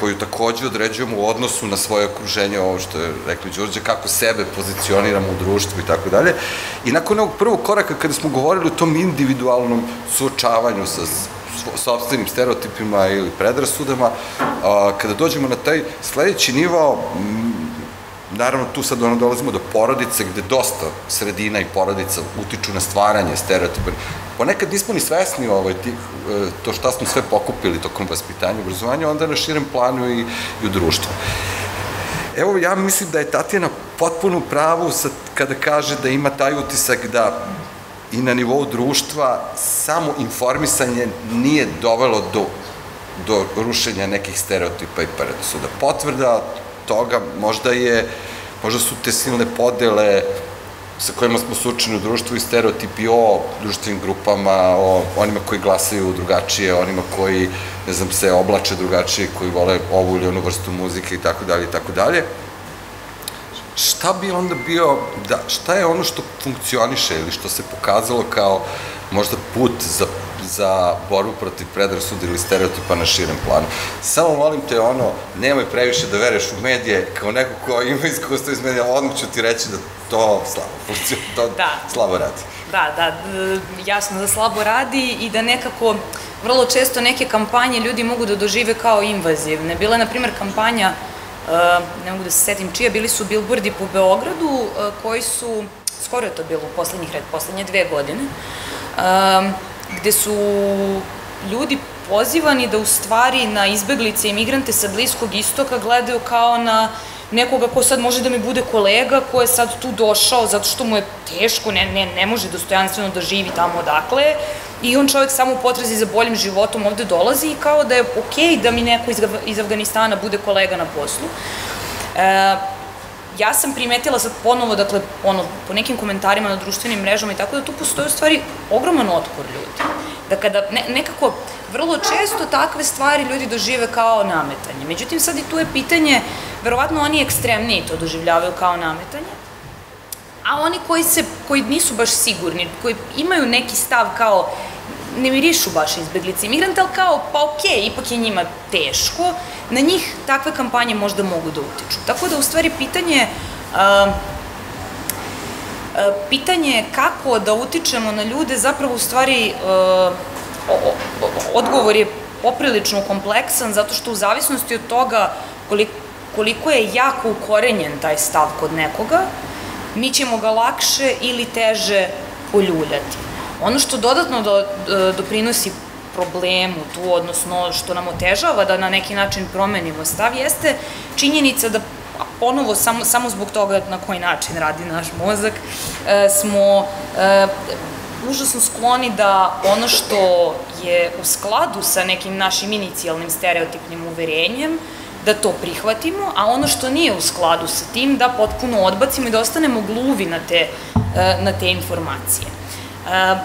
koju takođe određujemo u odnosu na svoje okruženje, ovo što je rekli Đorđe, kako sebe pozicioniramo u društvu i tako dalje. I nakon ovog prvog koraka, kada smo govorili o tom individualnom suočavanju sa sobstvenim stereotipima ili predrasudama, kada dođemo na taj sledeći nivo, Naravno, tu sad ono dolazimo do porodice, gde dosta sredina i porodica utiču na stvaranje stereotipa. Ponekad nismo ni svesni ovaj, tih, e, to šta smo sve pokupili tokom vaspitanja i obrazovanja, onda na širem planu i, i u društvu. Evo, ja mislim da je Tatjana potpuno pravu sad, kada kaže da ima taj utisak da i na nivou društva samo informisanje nije dovelo do, do rušenja nekih stereotipa i predrasuda. Potvrda toga možda je, možda su te silne podele sa kojima smo sučeni u društvu i stereotipi o društvenim grupama, o onima koji glasaju drugačije, onima koji, ne znam, se oblače drugačije, koji vole ovu ili onu vrstu muzike i tako dalje i tako dalje. Šta bi onda bio, da, šta je ono što funkcioniše ili što se pokazalo kao možda put za za borbu protiv predrasuda ili stereotipa na širem planu. Samo molim te ono, nemoj previše da vereš u medije, kao neko ko ima iskustvo iz medija, odmah ću ti reći da to slabo [laughs] funkcionuje, to da. slabo radi. Da, da, jasno da slabo radi i da nekako vrlo često neke kampanje ljudi mogu da dožive kao invazivne. Bila je, na primjer, kampanja, ne mogu da se setim čija, bili su bilbordi po Beogradu koji su, skoro je to bilo u poslednjih red, poslednje dve godine, gde su ljudi pozivani da u stvari na izbeglice i migrante sa Bliskog istoka gledaju kao na nekoga ko sad može da mi bude kolega, ko je sad tu došao zato što mu je teško, ne, ne, ne može dostojanstveno da živi tamo odakle i on čovjek samo u potrazi za boljim životom ovde dolazi i kao da je okej okay da mi neko iz, iz Afganistana bude kolega na poslu. E, ja sam primetila sad ponovo, dakle, ono, po nekim komentarima na društvenim mrežama i tako da tu postoji u stvari ogroman otpor ljudi. Da kada ne, nekako vrlo često takve stvari ljudi dožive kao nametanje. Međutim, sad i tu je pitanje, verovatno oni ekstremniji to doživljavaju kao nametanje, a oni koji, se, koji nisu baš sigurni, koji imaju neki stav kao ne mirišu baš izbeglice imigrante, ali kao, pa okej, okay, ipak je njima teško, na njih takve kampanje možda mogu da utiču. Tako da, u stvari, pitanje... Uh, pitanje kako da utičemo na ljude, zapravo u stvari uh, odgovor je poprilično kompleksan, zato što u zavisnosti od toga koliko, koliko je jako ukorenjen taj stav kod nekoga, mi ćemo ga lakše ili teže poljuljati. Ono što dodatno do, e, doprinosi problemu tu, odnosno što nam otežava da na neki način promenimo stav, jeste činjenica da ponovo samo, samo zbog toga na koji način radi naš mozak, e, smo e, užasno skloni da ono što je u skladu sa nekim našim inicijalnim stereotipnim uverenjem, da to prihvatimo, a ono što nije u skladu sa tim da potpuno odbacimo i da ostanemo gluvi na te, e, na te informacije. E,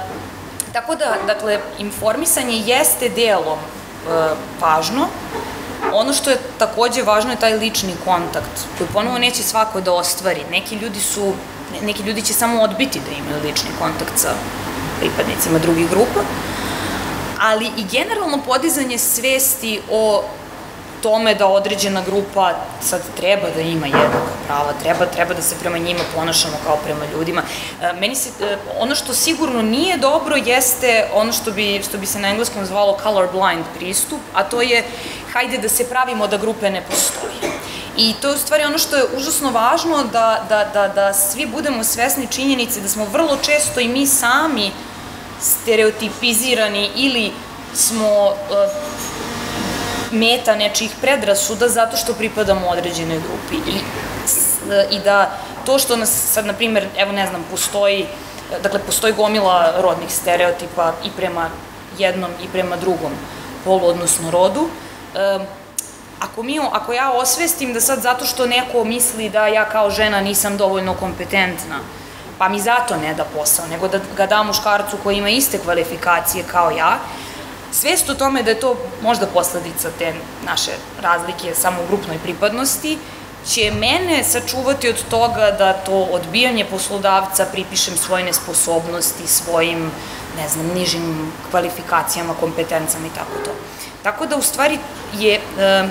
tako da, dakle, informisanje jeste delom e, važno, Ono što je takođe važno je taj lični kontakt, koji ponovo neće svako da ostvari. Neki ljudi su, neki ljudi će samo odbiti da imaju lični kontakt sa pripadnicima drugih grupa, ali i generalno podizanje svesti o tome da određena grupa sad treba da ima jednaka prava, treba, treba da se prema njima ponašamo kao prema ljudima. E, meni se, e, ono što sigurno nije dobro jeste ono što bi, što bi se na engleskom zvalo colorblind pristup, a to je hajde da se pravimo da grupe ne postoje. I to je u stvari ono što je užasno važno da, da, da, da svi budemo svesni činjenice da smo vrlo često i mi sami stereotipizirani ili smo uh, meta nečih predrasuda zato što pripadamo određenoj grupi. I, I da to što nas sad, na primer, evo ne znam, postoji, dakle, postoji gomila rodnih stereotipa i prema jednom i prema drugom polu, odnosno rodu, um, ako, mi, ako ja osvestim da sad zato što neko misli da ja kao žena nisam dovoljno kompetentna, pa mi zato ne da posao, nego da ga da muškarcu koji ima iste kvalifikacije kao ja, svest o tome da je to možda posledica te naše razlike samo u grupnoj pripadnosti, će mene sačuvati od toga da to odbijanje poslodavca pripišem svoje nesposobnosti, svojim, ne znam, nižim kvalifikacijama, kompetencama i tako to. Tako da, u stvari, je, e,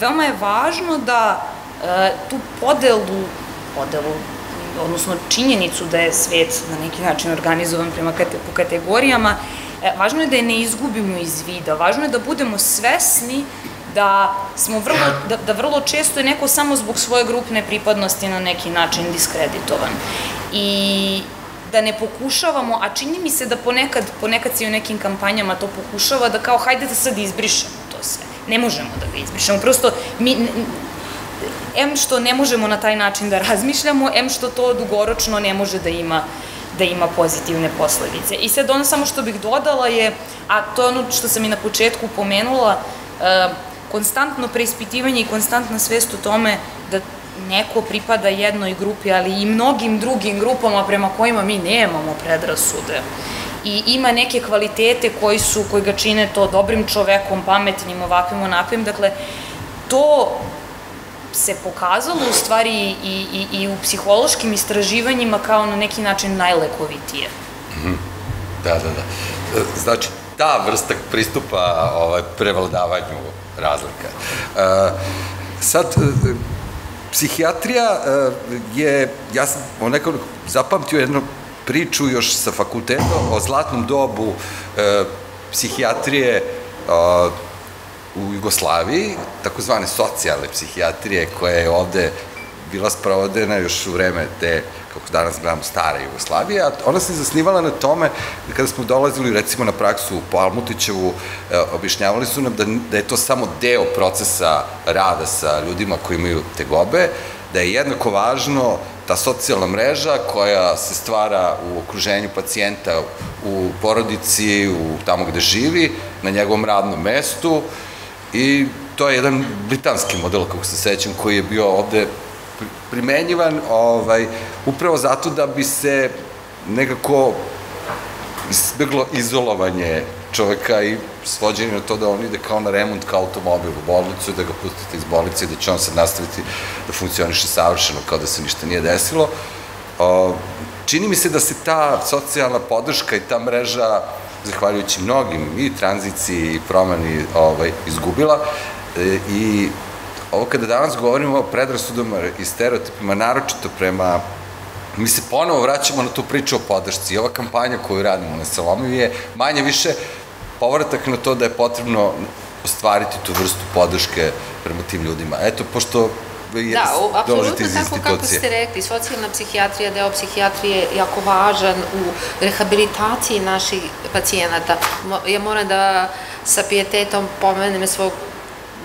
veoma je važno da e, tu podelu, podelu, odnosno činjenicu da je svet na neki način organizovan prema po kategorijama, važno je da je ne izgubimo iz vida, važno je da budemo svesni da smo vrlo, da, da vrlo često je neko samo zbog svoje grupne pripadnosti na neki način diskreditovan. I da ne pokušavamo, a čini mi se da ponekad, ponekad se i u nekim kampanjama to pokušava, da kao hajde da sad izbrišemo to sve. Ne možemo da ga izbrišemo, prosto mi, em što ne možemo na taj način da razmišljamo, em što to dugoročno ne može da ima da ima pozitivne posledice. I sad ono samo što bih dodala je, a to je ono što sam i na početku pomenula, uh, konstantno preispitivanje i konstantna svest o tome da neko pripada jednoj grupi, ali i mnogim drugim grupama prema kojima mi nemamo predrasude i ima neke kvalitete koji su, koji ga čine to dobrim čovekom, pametnim, ovakvim, onakvim, dakle, to se pokazalo u stvari i, i, i u psihološkim istraživanjima kao na neki način najlekovitije. Mm Da, da, da. Znači, ta vrsta pristupa ovaj, prevladavanju razlika. Uh, sad, psihijatrija uh, je, ja sam onako zapamtio jednu priču još sa fakulteta o zlatnom dobu psihijatrije u Jugoslaviji, takozvane socijalne psihijatrije, koja je ovde bila spravodena još u vreme te kako danas gledamo, stara Jugoslavija, ona se zasnivala na tome, da kada smo dolazili recimo na praksu po Almutićevu, e, objašnjavali su nam da, da je to samo deo procesa rada sa ljudima koji imaju tegobe, da je jednako važno ta socijalna mreža koja se stvara u okruženju pacijenta, u porodici, u tamo gde živi, na njegovom radnom mestu i to je jedan britanski model, kako se sećam, koji je bio ovde primenjivan ovaj, upravo zato da bi se nekako izbjeglo izolovanje čoveka i svođenje na to da on ide kao na remont, kao automobil u bolnicu, da ga pustite iz bolnice i da će on sad nastaviti da funkcioniše savršeno kao da se ništa nije desilo. Čini mi se da se ta socijalna podrška i ta mreža, zahvaljujući mnogim i tranziciji i promeni, ovaj, izgubila e, i ovo kada danas govorimo o predrasudama i stereotipima, naročito prema mi se ponovo vraćamo na tu priču o podršci. I ova kampanja koju radimo na Salomivi je manje više povratak na to da je potrebno ostvariti tu vrstu podrške prema tim ljudima. Eto, pošto je, da, apsolutno tako kako ste rekli, socijalna psihijatrija, deo psihijatrije je jako važan u rehabilitaciji naših pacijenata. Ja moram da sa pijetetom pomenem svog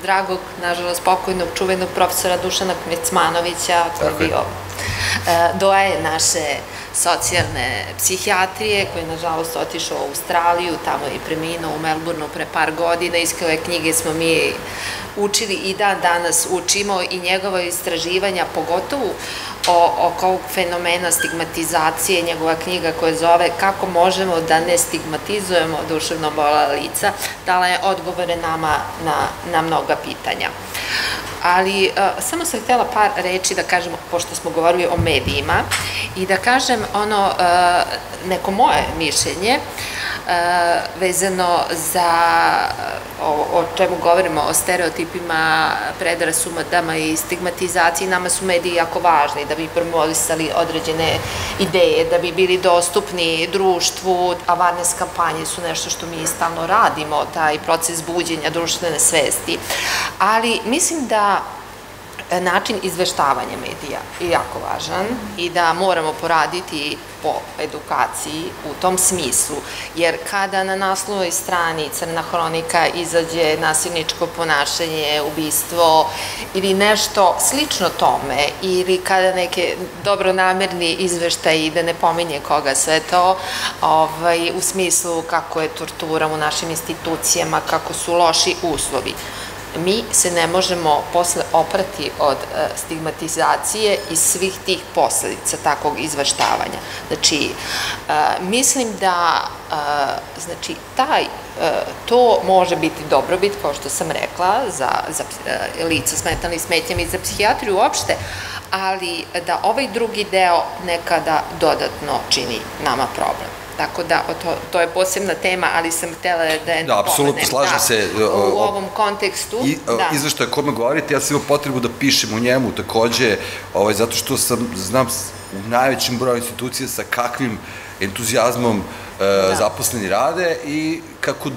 dragog, nažalost, pokojnog, čuvenog profesora Dušana Kmecmanovića, koji je bio doje naše socijalne psihijatrije, koji je nažalost otišao u Australiju, tamo je preminuo u Melbourneu pre par godina, iz koje knjige smo mi učili i dan danas učimo i njegova istraživanja, pogotovo o, oko ovog fenomena stigmatizacije, njegova knjiga koja zove Kako možemo da ne stigmatizujemo duševno bola lica, dala je odgovore nama na, na mnoga pitanja. Ali uh, samo sam htela par reči da kažem, pošto smo govorili o medijima, i da kažem ono, uh, neko moje mišljenje, uh, vezano za o, o čemu govorimo, o stereotipima, predrasumadama i stigmatizaciji, nama su mediji jako važni da bi promovisali određene ideje, da bi bili dostupni društvu, awareness kampanje su nešto što mi stalno radimo, taj proces buđenja društvene svesti, ali mislim da način izveštavanja medija je jako važan i da moramo poraditi po edukaciji u tom smislu, jer kada na naslovoj strani Crna hronika izađe nasilničko ponašanje, ubistvo ili nešto slično tome, ili kada neke dobronamerni izveštaji, da ne pominje koga sve to, ovaj, u smislu kako je tortura u našim institucijama, kako su loši uslovi, mi se ne možemo posle oprati od e, stigmatizacije i svih tih posledica takvog izvaštavanja. Znači, e, mislim da e, znači, taj, to može biti dobrobit, kao što sam rekla, za, za lica smetani smetnjama i za psihijatriju uopšte, ali da ovaj drugi deo nekada dodatno čini nama problem. Tako da, to, to je posebna tema, ali sam htela da je Da, apsolutno, slažem da, se. U ovom kontekstu. I, da. Izveštaj o kome govorite, ja sam imao potrebu da pišem u njemu takođe, ovaj, zato što sam, znam u najvećem broju institucija sa kakvim entuzijazmom e, da. zaposleni rade i kako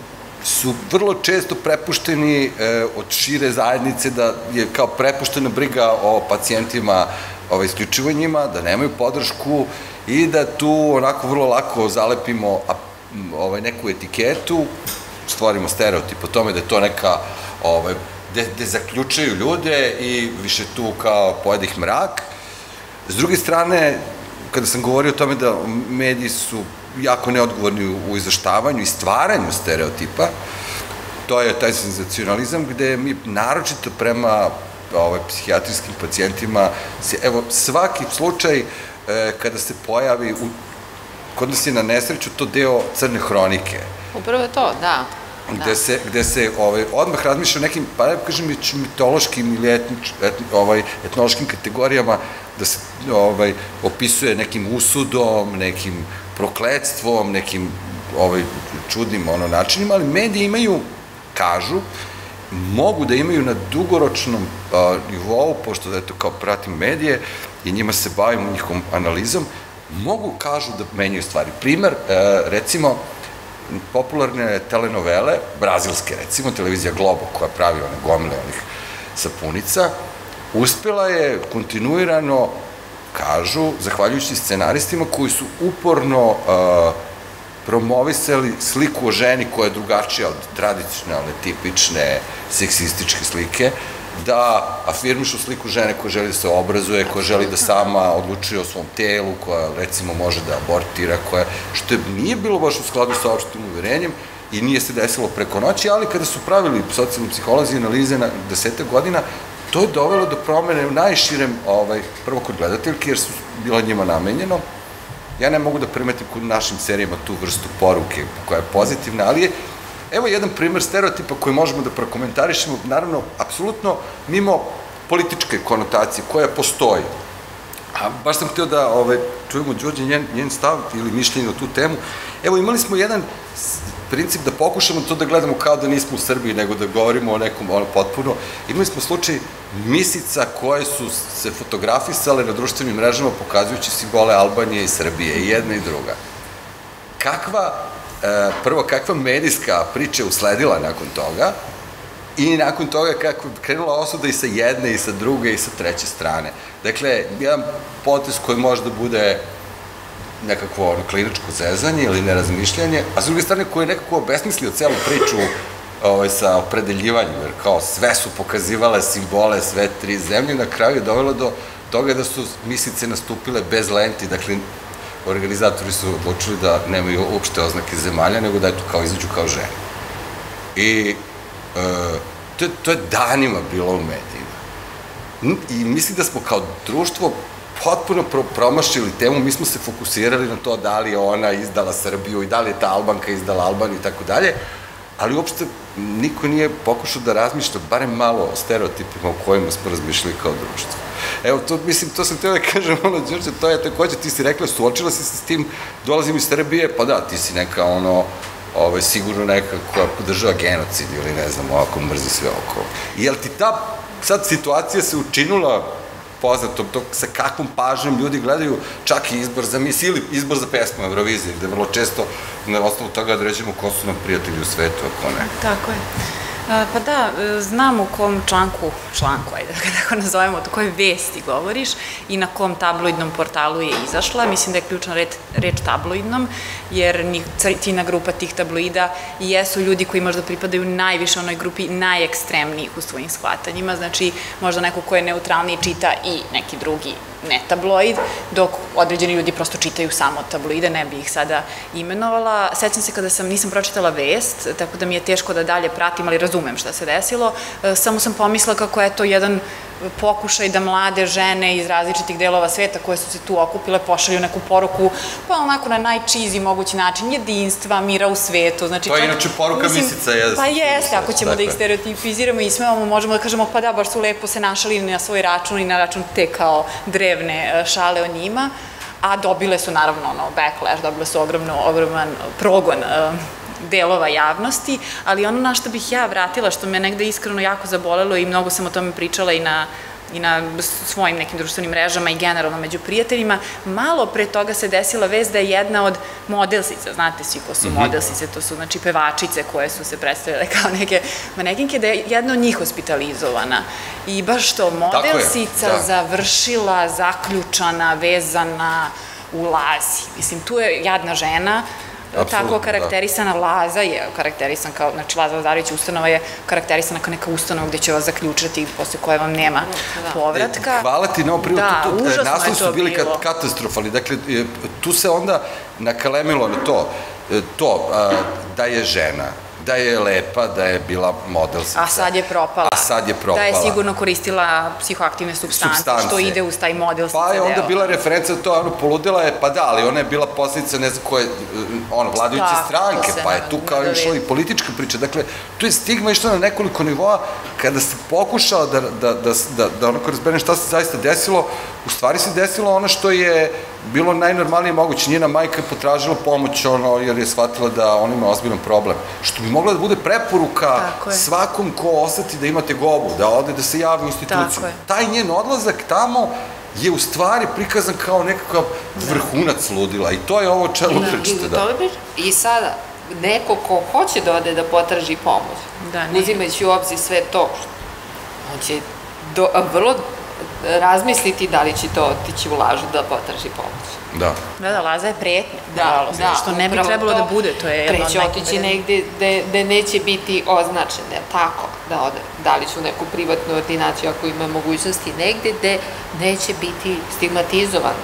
su vrlo često prepušteni e, od šire zajednice da je kao prepuštena briga o pacijentima ovaj, isključivo njima, da nemaju podršku i da tu onako vrlo lako zalepimo ovaj, neku etiketu, stvorimo stereotip o tome da je to neka, ovaj, gde, gde zaključaju ljude i više tu kao pojede ih mrak. S druge strane, kada sam govorio o tome da mediji su jako neodgovorni u izveštavanju i stvaranju stereotipa, to je taj senzacionalizam gde mi naročito prema ovaj, psihijatrijskim pacijentima, se, evo, svaki slučaj e, kada se pojavi, u, kod nas je na nesreću to deo crne hronike. Upravo to, da. Gde, da. se, gde se ovaj, odmah razmišlja o nekim, pa ne kažem, mitološkim ili etnič, etni, ovaj, etnološkim kategorijama, da se ovaj, opisuje nekim usudom, nekim prokledstvom, nekim ovaj, čudnim ono, načinima, ali mediji imaju, kažu, mogu da imaju na dugoročnom a, nivou, pošto da eto kao pratim medije i njima se bavim njihovom analizom, mogu kažu da menjaju stvari. Primer, e, recimo, popularne telenovele, brazilske recimo, televizija Globo koja pravi one gomile onih sapunica, uspela je kontinuirano, kažu, zahvaljujući scenaristima koji su uporno a, promovisali sliku o ženi koja je drugačija od tradicionalne, tipične, seksističke slike, da afirmišu sliku žene koja želi da se obrazuje, koja želi da sama odlučuje o svom telu, koja recimo može da abortira, koja, što je, nije bilo baš u skladu sa opštim uverenjem i nije se desilo preko noći, ali kada su pravili socijalni psiholozi analize na desete godina, to je dovelo do promene u najširem, ovaj, prvo kod gledateljke, jer su bila njima namenjeno, ja ne mogu da primetim kod našim serijama tu vrstu poruke koja je pozitivna, ali je Evo jedan primer stereotipa koji možemo da prokomentarišemo, naravno, apsolutno mimo političke konotacije koja postoji. A baš sam htio da ovaj, čujemo Đorđe njen, njen stav ili mišljenje o tu temu. Evo imali smo jedan princip da pokušamo to da gledamo kao da nismo u Srbiji, nego da govorimo o nekom ono, potpuno. Imali smo slučaj misica koje su se fotografisale na društvenim mrežama pokazujući simbole Albanije i Srbije, i jedna i druga. Kakva prvo kakva medijska priča usledila nakon toga i nakon toga kako je krenula osuda i sa jedne i sa druge i sa treće strane. Dakle, jedan potes koji može da bude nekakvo ono, kliničko zezanje ili nerazmišljanje, a s druge strane koji je nekako obesmislio celu priču ovaj, sa opredeljivanjem, jer kao sve su pokazivale simbole sve tri zemlje, na kraju je dovelo do toga da su misice nastupile bez lenti, dakle, organizatori su odlučili da nemaju uopšte oznake zemalja, nego da eto kao izađu kao žene. I e, to, je, to je danima bilo u medijima. I mislim da smo kao društvo potpuno pro, promašili temu, mi smo se fokusirali na to da li je ona izdala Srbiju i da li je ta Albanka izdala Albaniju i tako dalje, ali uopšte niko nije pokušao da razmišlja barem malo o stereotipima o kojima smo razmišljali kao društvo. Evo, to, mislim, to sam teo da kažem, ono, Đorđe, to je takođe, ti si rekla, suočila si se s tim, dolazim iz Srbije, pa da, ti si neka, ono, ovaj, sigurno neka koja podržava genocid ili ne znam, ovako mrzi sve oko. Jel ti ta sad situacija se učinula poznatom, to sa kakvom pažnjom ljudi gledaju čak i izbor za mis ili izbor za pesmu Eurovizije, gde vrlo često na osnovu toga određujemo ko su nam prijatelji u svetu, ako ne. Tako je. Pa da, e, znam u kom članku, članku, ajde da ga [laughs] tako nazovemo, o kojoj vesti govoriš i na kom tabloidnom portalu je izašla. Mislim da je ključna reč, reč tabloidnom, jer ciljna grupa tih tabloida jesu ljudi koji možda pripadaju najviše onoj grupi najekstremnijih u svojim shvatanjima, znači možda neko ko je neutralniji čita i neki drugi ne tabloid, dok određeni ljudi prosto čitaju samo tabloide, ne bi ih sada imenovala. Sećam se kada sam, nisam pročitala vest, tako da mi je teško da dalje pratim, ali razumem šta se desilo. E, samo sam pomisla kako je to jedan pokušaj da mlade žene iz različitih delova sveta koje su se tu okupile pošalju neku poruku, pa onako na najčizi mogući način, jedinstva, mira u svetu. Znači, to je inače poruka mislim, misica. Jeste, pa jeste, ako ćemo da ih stereotipiziramo i smemo, možemo da kažemo, pa da, baš su lepo se našali na svoj račun i na račun te kao drevne e, šale o njima a dobile su naravno ono backlash, dobile su ogromno, ogroman progon uh, delova javnosti, ali ono na što bih ja vratila, što me negde iskreno jako zabolelo i mnogo sam o tome pričala i na i na svojim nekim društvenim mrežama i generalno među prijateljima, malo pre toga se desila vez da je jedna od modelsica, znate svi ko su mm -hmm. modelsice, to su znači pevačice koje su se predstavile [laughs] kao neke manekinke, da je jedna od njih hospitalizovana. I baš to, modelsica da. završila, zaključana, vezana, u lazi. Mislim, tu je jadna žena, tako da. karakterisana, da. Laza je karakterisan kao, znači Laza Lazarević ustanova je karakterisana kao neka ustanova gde će vas zaključati posle koje vam nema da. povratka. E, hvala ti na ovo prvo, da, tu, tu, naslovi su bili bilo. katastrofalni, dakle tu se onda nakalemilo na to, e, to da je žena, da je lepa, da je bila modelsica. A sad je propala. A sad je propala. Da je sigurno koristila psihoaktivne substance, substance. što ide uz taj modelsica Pa je onda deo. bila referenca to, ono, poludila je, pa da, ali ona je bila posledica, ne znam koje, ono, vladajuće da, stranke, pa je tu kao da išla i politička priča. Dakle, tu je stigma išla na nekoliko nivoa, kada se pokušao da, da, da, da, da onako razbene šta se zaista desilo, u stvari se desilo ono što je bilo najnormalnije moguće. Njena majka je potražila pomoć ono, jer je shvatila da on ima ozbiljan problem. Što bi mogla da bude preporuka svakom ko oseti da imate gobu, da ode da se javi u instituciju. Taj njen odlazak tamo je u stvari prikazan kao nekakav da. vrhunac ludila i to je ovo čelo da. pričate. Da. I sada, neko ko hoće da ode da potraži pomoć, da, uzimajući u obzir sve to, on će do, vrlo razmisliti da li će to otići u lažu da potraži pomoć. Da. Da, da, laza je prijetnja. Da, da. Što ne bi trebalo da bude, to je jedno od nekog... otići negde gde, gde neće biti označene, tako, da ode, da li ću neku privatnu ordinaciju ako ima mogućnosti, negde gde neće biti stigmatizovan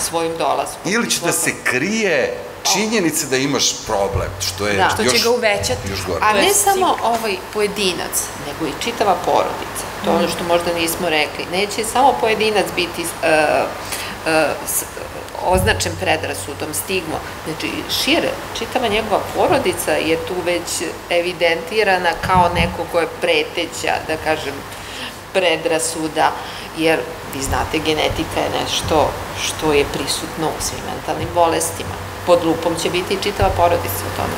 svojim dolazkom. Ili će da se krije činjenice da imaš problem, što je da. što još, će ga uvećati. Još gore. A ne samo ovaj pojedinac, nego i čitava porodica. To je ono što možda nismo rekli. Neće samo pojedinac biti uh, uh, označen predrasudom, stigmo. Znači, šire, čitava njegova porodica je tu već evidentirana kao neko ko je preteća, da kažem, predrasuda, jer vi znate, genetika je nešto što je prisutno u svim mentalnim bolestima. Pod lupom će biti i čitava porodica u tome,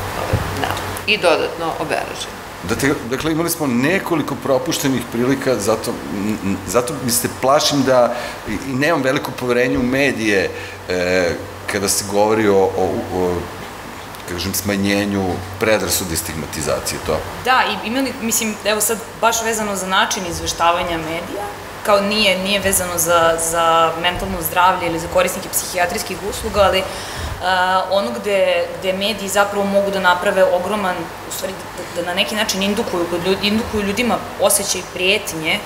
da, i dodatno oberažena. Da te, dakle, imali smo nekoliko propuštenih prilika, zato, zato mi se plašim da i nemam veliko poverenje u medije e, kada se govori o, o, o kažem, smanjenju predrasude i stigmatizacije to. Da, i imali, mislim, evo sad baš vezano za način izveštavanja medija, kao nije, nije vezano za, za mentalno zdravlje ili za korisnike psihijatrijskih usluga, ali ono gde, gde mediji zapravo mogu da naprave ogroman, u stvari da, da na neki način indukuju, ljudi, indukuju ljudima osjećaj prijetnje,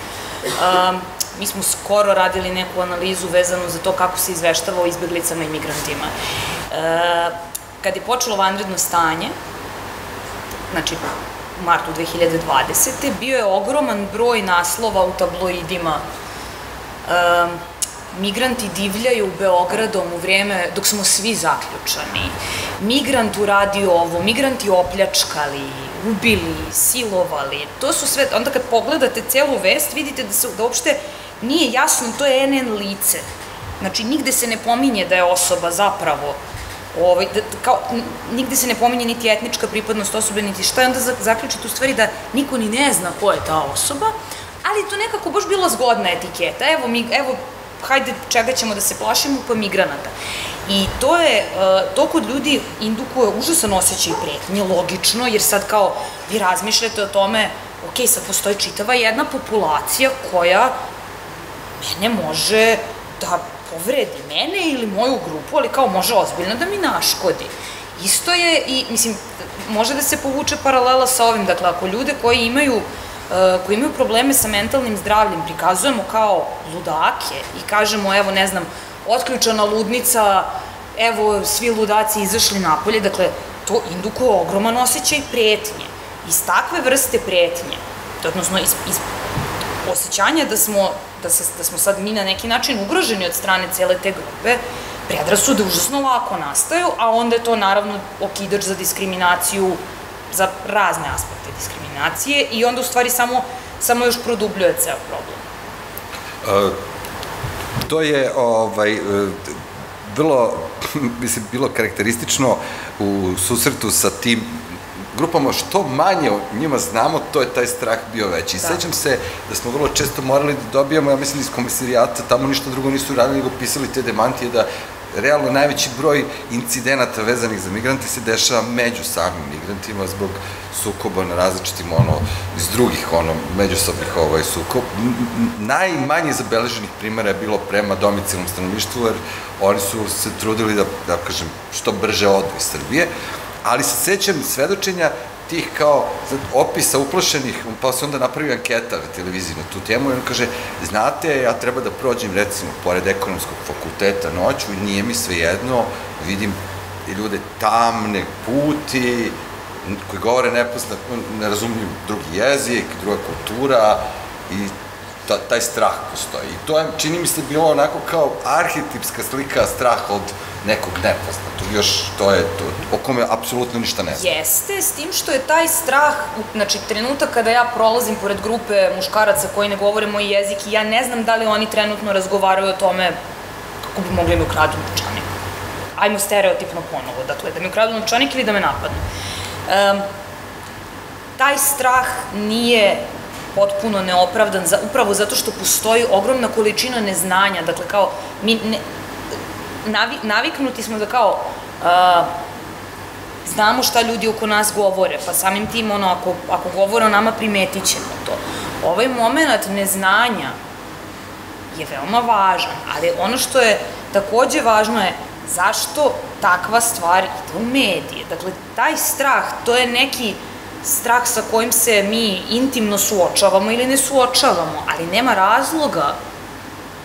um, mi smo skoro radili neku analizu vezanu za to kako se izveštava o izbjeglicama i migrantima. E, kad je počelo vanredno stanje, znači u martu 2020. bio je ogroman broj naslova u tabloidima um, migranti divljaju Beogradom u vreme dok smo svi zaključani. Migrant uradio ovo, migranti opljačkali, ubili, silovali. To su sve, onda kad pogledate celu vest, vidite da, se, da uopšte nije jasno, to je NN lice. Znači, nigde se ne pominje da je osoba zapravo ovaj, da, kao, nigde se ne pominje niti etnička pripadnost osobe, niti šta je onda zaključiti u stvari da niko ni ne zna ko je ta osoba, ali to nekako baš bila zgodna etiketa. Evo, mi, evo hajde čega ćemo da se plašimo, pa migranata. I to je, e, to kod ljudi indukuje užasan osjećaj pretnje, logično, jer sad kao vi razmišljate o tome, ok, sad postoji čitava jedna populacija koja mene može da povredi mene ili moju grupu, ali kao može ozbiljno da mi naškodi. Isto je i, mislim, može da se povuče paralela sa ovim, dakle, ako ljude koji imaju Eh, koji imaju probleme sa mentalnim zdravljem prikazujemo kao ludake i kažemo, evo, ne znam, otključana ludnica, evo, svi ludaci izašli napolje, dakle, to indukuje ogroman osjećaj pretnje. Iz takve vrste pretnje, odnosno iz, iz osjećanja da smo, da, se, da smo sad mi na neki način ugroženi od strane cele te grupe, predrasude užasno lako nastaju, a onda je to naravno okidač za diskriminaciju za razne aspekte diskriminacije i onda u stvari samo, samo još produbljuje ceo problem. Uh, to je ovaj, e, vrlo, [laughs] mislim, bilo karakteristično u susretu sa tim grupama, što manje o njima znamo, to je taj strah bio veći. Da. Sećam se da smo vrlo često morali da dobijamo, ja mislim, iz komisarijata, tamo ništa drugo nisu radili, nego pisali te demantije da realno najveći broj incidenata vezanih za migrante se dešava među samim migrantima zbog sukoba na različitim ono iz drugih ono međusobnih ovaj sukob. Najmanje zabeleženih primera je bilo prema domicilnom stanovništvu jer oni su se trudili da da kažem što brže odu iz Srbije. Ali se sećam svedočenja tih kao opisa uplašenih, pa se onda napravi anketa na televiziji na tu temu i on kaže, znate, ja treba da prođem recimo pored ekonomskog fakulteta noću i nije mi sve jedno, vidim ljude tamne puti, koji govore nepoznat, nerazumljiv drugi jezik, druga kultura i ta, taj strah postoji. I to je, čini mi se, bilo onako kao arhetipska slika straha od nekog nepoznatog. Još to je to, o kome apsolutno ništa ne znam. Jeste, s tim što je taj strah, znači trenutak kada ja prolazim pored grupe muškaraca koji ne govore moj jezik i ja ne znam da li oni trenutno razgovaraju o tome kako bi mogli da mi ukradu novčanik. Ajmo stereotipno ponovo, dakle, da mi ukradu novčanik ili da me napadnu. Um, taj strah nije potpuno neopravdan, za, upravo zato što postoji ogromna količina neznanja, dakle kao mi ne, navi, naviknuti smo da kao uh, znamo šta ljudi oko nas govore, pa samim tim ono, ako, ako govore o nama primetit ćemo to. Ovaj moment neznanja je veoma važan, ali ono što je takođe važno je zašto takva stvar ide u medije. Dakle, taj strah, to je neki strah sa kojim se mi intimno suočavamo ili ne suočavamo, ali nema razloga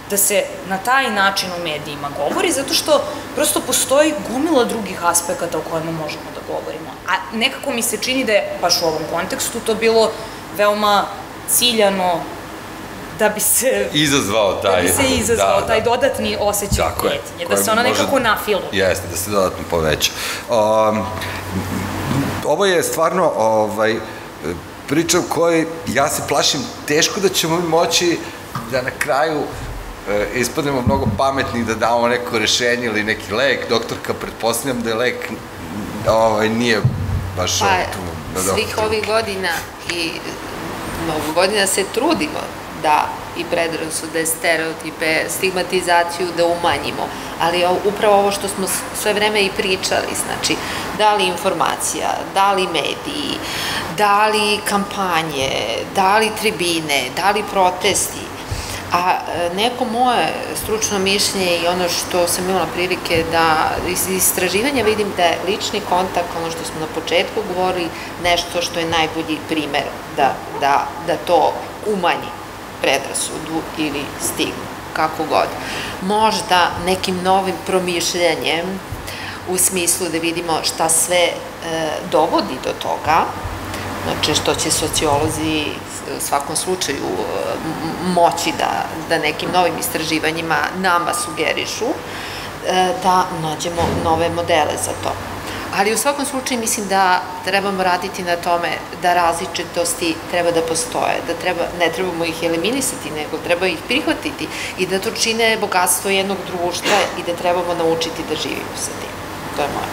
da se na taj način u medijima govori, zato što prosto postoji gomila drugih aspekata o kojima možemo da govorimo. A nekako mi se čini da je, baš u ovom kontekstu, to bilo veoma ciljano da bi se... Izazvao taj... Da bi se izazvao da, taj da. dodatni osjećaj prijetnje, da se ona nekako nafilu. Jeste, da se dodatno poveća. Um, ovo je stvarno ovaj, priča u kojoj ja se plašim teško da ćemo moći da na kraju e, ispadnemo mnogo pametni da damo neko rešenje ili neki lek. Doktorka, pretpostavljam da je lek ovaj, nije baš pa, tu. Da, svih ovih godina i mnogo godina se trudimo da i predrasude, stereotipe, stigmatizaciju da umanjimo, ali upravo ovo što smo sve vreme i pričali, znači, da li informacija, da li mediji, da li kampanje, da li tribine, da li protesti, A e, neko moje stručno mišljenje i ono što sam imala prilike da iz istraživanja vidim da je lični kontakt, ono što smo na početku govorili, nešto što je najbolji primer da, da, da to umanji predrasudu ili stigmu, kako god. Možda nekim novim promišljanjem u smislu da vidimo šta sve e, dovodi do toga, znači što će sociolozi u svakom slučaju e, moći da, da nekim novim istraživanjima nama sugerišu, e, da nađemo nove modele za to. Ali u svakom slučaju mislim da trebamo raditi na tome da različitosti treba da postoje, da treba, ne trebamo ih eliminisati, nego treba ih prihvatiti i da to čine bogatstvo jednog društva i da trebamo naučiti da živimo sa tim. To je moje.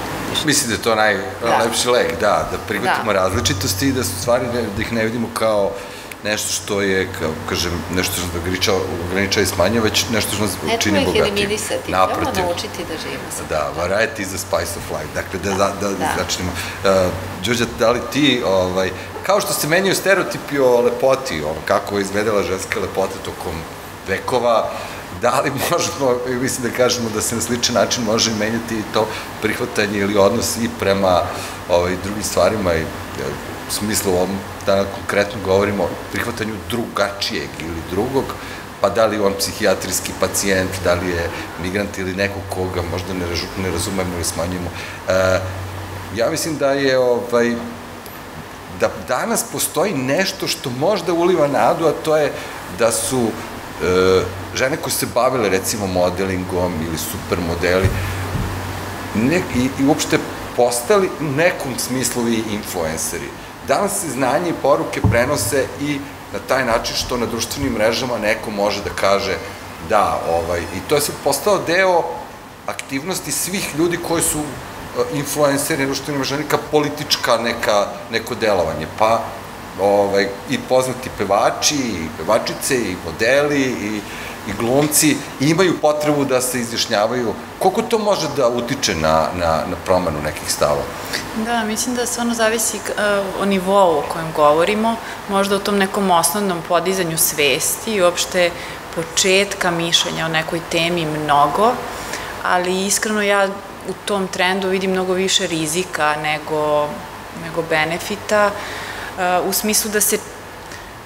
Mislim da je to najlepši da. lek, da, da prihvatimo da. različitosti i da su stvari, da ih ne vidimo kao nešto što je, kao kažem, nešto što nas ograniča, ograniča i smanja, već nešto što nas ne čini bogatijim. Ne treba ih eliminisati, Naprotiv. trebamo naučiti da živimo sa Da, variety is the spice of life, dakle, da, da, da, da. začnemo. Uh, Đorđa, da li ti, ovaj, kao što se menjaju stereotipi o lepoti, ono, kako je izgledala ženska lepota tokom vekova, da li možemo, mislim da kažemo da se na sličan način može menjati to prihvatanje ili odnos i prema ovaj, drugim stvarima i smislu ovom, da konkretno govorimo o prihvatanju drugačijeg ili drugog, pa da li on psihijatrijski pacijent, da li je migrant ili neko koga možda ne, ne razumemo ili smanjimo. E, ja mislim da je ovaj, da danas postoji nešto što možda uliva nadu, a to je da su e, žene koje se bavile recimo modelingom ili supermodeli ne, i, i uopšte postali u nekom smislu i influenceri. Danas se znanje i poruke prenose i na taj način što na društvenim mrežama neko može da kaže da, ovaj, i to je sad postao deo aktivnosti svih ljudi koji su e, influenceri, društvenim mrežama, neka politička neka, neko delovanje. Pa ovaj, i poznati pevači, i pevačice, i modeli, i, i glumci imaju potrebu da se izjašnjavaju. Koliko to može da utiče na, na, na promenu nekih stavova? Da, mislim da stvarno zavisi uh, o nivou o kojem govorimo, možda o tom nekom osnovnom podizanju svesti i uopšte početka mišljenja o nekoj temi mnogo, ali iskreno ja u tom trendu vidim mnogo više rizika nego, nego benefita. Uh, u smislu da se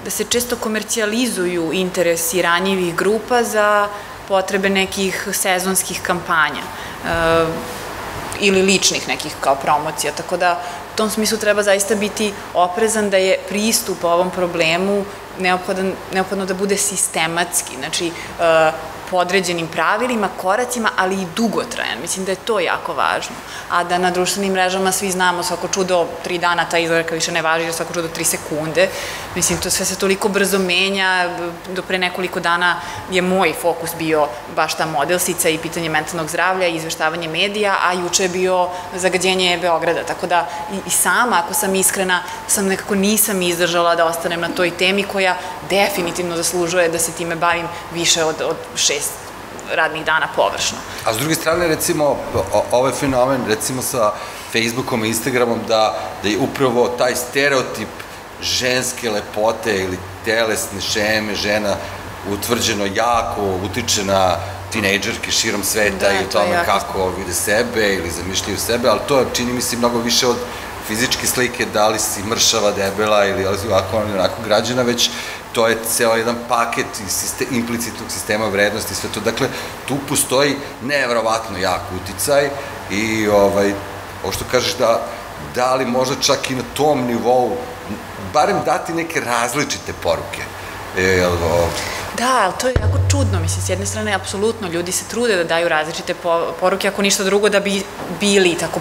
da se često komercijalizuju interesi ranjivih grupa za potrebe nekih sezonskih kampanja e, ili ličnih nekih kao promocija, tako da u tom smislu treba zaista biti oprezan da je pristup ovom problemu neophodan, neophodno da bude sistematski, znači e, podređenim pravilima, koracima, ali i dugotrajan. Mislim da je to jako važno. A da na društvenim mrežama svi znamo svako čudo tri dana ta izgledka više ne važi, svako čudo tri sekunde. Mislim, to sve se toliko brzo menja. Do pre nekoliko dana je moj fokus bio baš ta modelsica i pitanje mentalnog zdravlja i izveštavanje medija, a juče je bio zagađenje Beograda. Tako da i, i sama, ako sam iskrena, sam nekako nisam izdržala da ostanem na toj temi koja definitivno zaslužuje da se time bavim više od, od šest radnih dana površno. A s druge strane, recimo, ovaj fenomen, recimo sa Facebookom i Instagramom, da, da je upravo taj stereotip ženske lepote ili telesne šeme žena utvrđeno jako utiče na tinejdžerke širom sveta da, i o tome kako vide sebe ili zamišljaju sebe, ali to čini mi se mnogo više od fizičke slike, da li si mršava, debela ili ovako, onako građana, već to je ceo jedan paket sistem, implicitnog sistema vrednosti, sve to. Dakle, tu postoji nevrovatno jak uticaj i ovaj, ovo što kažeš da, da li možda čak i na tom nivou, barem dati neke različite poruke. E, o... Da, ali to je jako čudno, mislim, s jedne strane, apsolutno, ljudi se trude da daju različite poruke, ako ništa drugo, da bi bili tako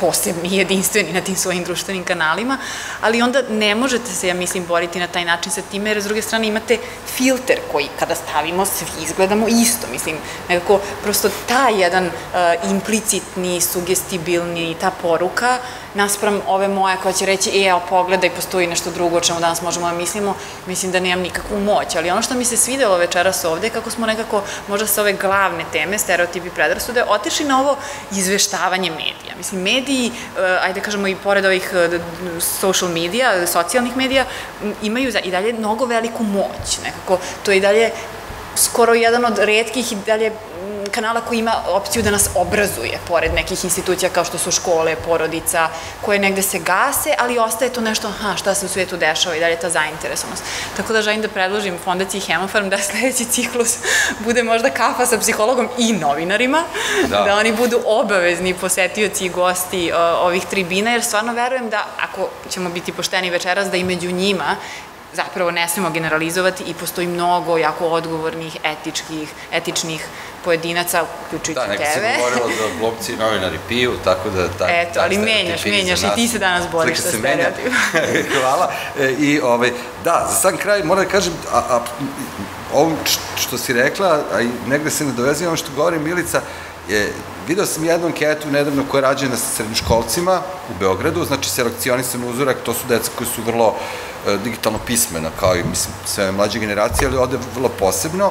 posebni i jedinstveni na tim svojim društvenim kanalima, ali onda ne možete se, ja mislim, boriti na taj način sa time, jer s druge strane imate filter koji kada stavimo svi izgledamo isto, mislim, nekako prosto ta jedan uh, implicitni, sugestibilni, ta poruka naspram ove moje koja će reći, e, evo, pogledaj, postoji nešto drugo o čemu danas možemo da mislimo, mislim da nemam nikakvu moć. Ali ono što mi se svidelo večeras ovde, kako smo nekako, možda sa ove glavne teme, stereotipi predrasude, otišli na ovo izveštavanje medija. Mislim, mediji, eh, ajde kažemo i pored ovih eh, social medija, socijalnih medija, imaju i dalje mnogo veliku moć. Nekako, to je i dalje skoro jedan od redkih i dalje kanala koji ima opciju da nas obrazuje, pored nekih institucija kao što su škole, porodica, koje negde se gase, ali ostaje to nešto, aha, šta se u svijetu dešava i dalje ta zainteresovanost. Tako da želim da predložim Fondaciji Hemofarm da sledeći ciklus [laughs] bude možda kafa sa psihologom i novinarima, da, da oni budu obavezni posetioci i gosti uh, ovih tribina, jer stvarno verujem da, ako ćemo biti pošteni večeras, da i među njima zapravo ne smemo generalizovati i postoji mnogo jako odgovornih, etičkih, etičnih pojedinaca, uključujući da, tebe. Da, neko se govorilo da glumci i novinari piju, tako da... Ta, Eto, ali menjaš, menjaš i ti se danas boriš sa stereotipom. [laughs] Hvala. E, I, ovaj, da, za sam kraj moram da kažem, a, a, ovo što si rekla, a i negde se nadovezujem što govori Milica, je, video sam jednu anketu nedavno koja je rađena sa srednjoškolcima u Beogradu, znači selekcionisan uzorak, to su deca koji su vrlo e, digitalno pismena, kao i mislim, sve mlađe generacije, ali ovde vrlo posebno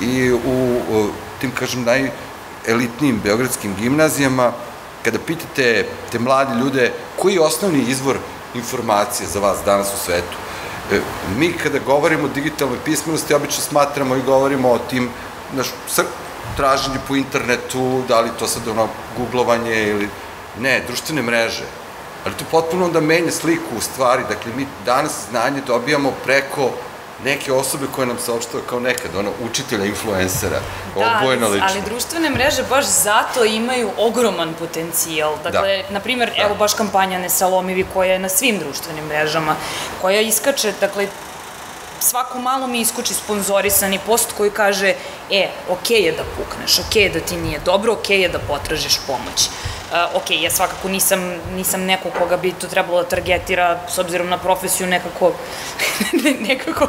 i u, tim, kažem, najelitnijim beogradskim gimnazijama, kada pitate te mlade ljude koji je osnovni izvor informacije za vas danas u svetu, e, mi kada govorimo o digitalnoj pismenosti, obično smatramo i govorimo o tim, naš, traženje po internetu, da li to sad ono googlovanje ili... Ne, društvene mreže. Ali to potpuno onda menja sliku u stvari. Dakle, mi danas znanje dobijamo preko neke osobe koje nam saopštava kao nekad, ono, učitelja, influencera, da, obojena lična. ali društvene mreže baš zato imaju ogroman potencijal. Dakle, da. na primjer, da. evo baš kampanja Nesalomivi koja je na svim društvenim mrežama, koja iskače, dakle, svako malo mi iskoči sponzorisani post koji kaže, e, okej okay je da pukneš, okej okay je da ti nije dobro, okej okay je da potražiš pomoć. Uh, ok, ja svakako nisam, nisam neko koga bi to trebalo da targetira s obzirom na profesiju nekako, [laughs] nekako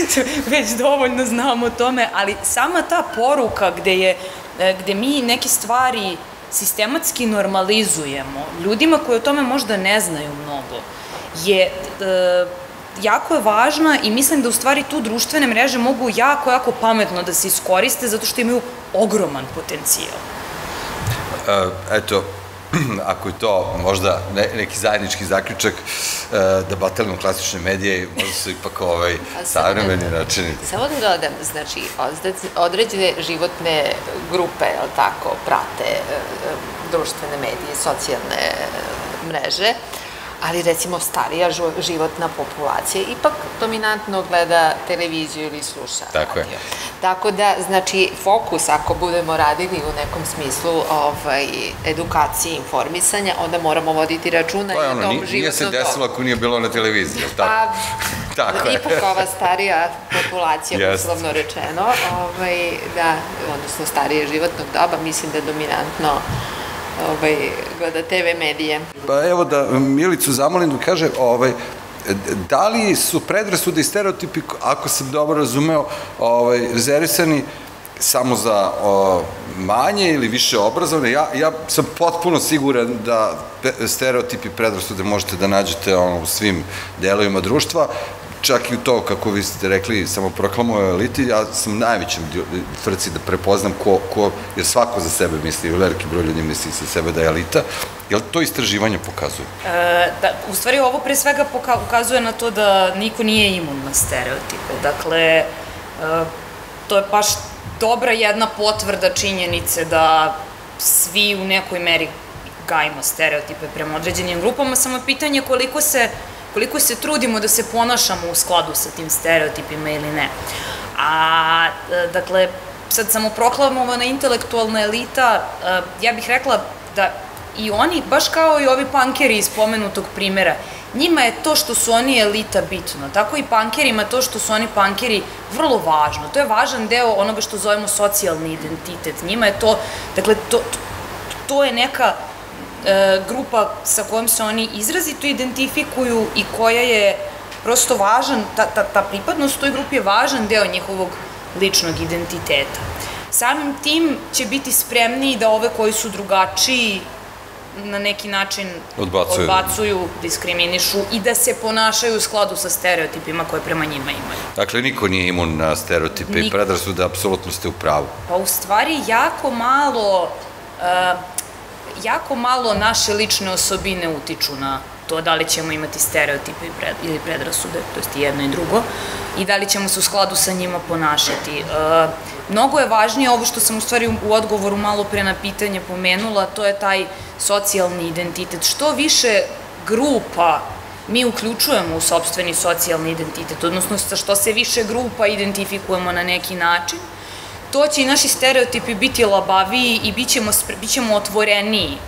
[laughs] već dovoljno znam o tome, ali sama ta poruka gde je, e, gde mi neke stvari sistematski normalizujemo, ljudima koji o tome možda ne znaju mnogo, je uh, jako je važna i mislim da u stvari tu društvene mreže mogu jako, jako pametno da se iskoriste zato što imaju ogroman potencijal. Uh, eto, [clears throat] ako je to možda ne, neki zajednički zaključak uh, da batalimo klasične medije, možda su ipak ovaj savremeni da, načini. Samo da dodam, znači, određene životne grupe, ali tako, prate uh, društvene medije, socijalne mreže, ali recimo starija životna populacija ipak dominantno gleda televiziju ili sluša Tako radio. Je. Tako da, znači, fokus ako budemo radili u nekom smislu ovaj, edukacije, informisanja, onda moramo voditi računa i o tom životnom Nije se desilo ako nije bilo na televiziji, tako? Pa, [laughs] tako je. Ipak ova starija populacija, yes. uslovno rečeno, ovaj, da, odnosno starije životnog doba, mislim da dominantno ovaj, gleda TV medije. Pa evo da Milicu zamolim da kaže, ovaj, da li su predrasude i stereotipi, ako sam dobro razumeo, ovaj, rezervisani samo za o, manje ili više obrazovne, ja, ja sam potpuno siguran da stereotipi predrasude možete da nađete ono, u svim delovima društva čak i u to, kako vi ste rekli, samo proklamuje eliti, ja sam najvećem tvrci da prepoznam ko, ko, jer svako za sebe misli, veliki broj ljudi misli za sebe da je elita, Jel to istraživanje pokazuje? E, da, u stvari ovo pre svega pokazuje na to da niko nije imun na stereotipe. Dakle, e, to je baš dobra jedna potvrda činjenice da svi u nekoj meri gajimo stereotipe prema određenim grupama, samo pitanje koliko se koliko se trudimo da se ponašamo u skladu sa tim stereotipima ili ne. A, e, dakle, sad samoproklamovana intelektualna elita, e, ja bih rekla da i oni, baš kao i ovi pankeri iz pomenutog primera, njima je to što su oni elita bitno. Tako i pankerima to što su oni pankeri vrlo važno. To je važan deo onoga što zovemo socijalni identitet. Njima je to, dakle, to, to je neka grupa sa kojom se oni izrazito identifikuju i koja je prosto važan, ta, ta, ta pripadnost toj grupi je važan deo njihovog ličnog identiteta. Samim tim će biti spremniji da ove koji su drugačiji na neki način odbacuju. odbacuju, diskriminišu i da se ponašaju u skladu sa stereotipima koje prema njima imaju. Dakle, niko nije imun na stereotipe niko. i predrasu da apsolutno ste u pravu. Pa u stvari jako malo uh, jako malo naše lične osobine utiču na to da li ćemo imati stereotipe ili predrasude, to jest jedno i drugo, i da li ćemo se u skladu sa njima ponašati. E, mnogo je važnije ovo što sam u stvari u odgovoru malo pre na pitanje pomenula, to je taj socijalni identitet. Što više grupa mi uključujemo u sobstveni socijalni identitet, odnosno sa što se više grupa identifikujemo na neki način, to će i naši stereotipi biti labaviji i bit ćemo, bit ćemo otvoreniji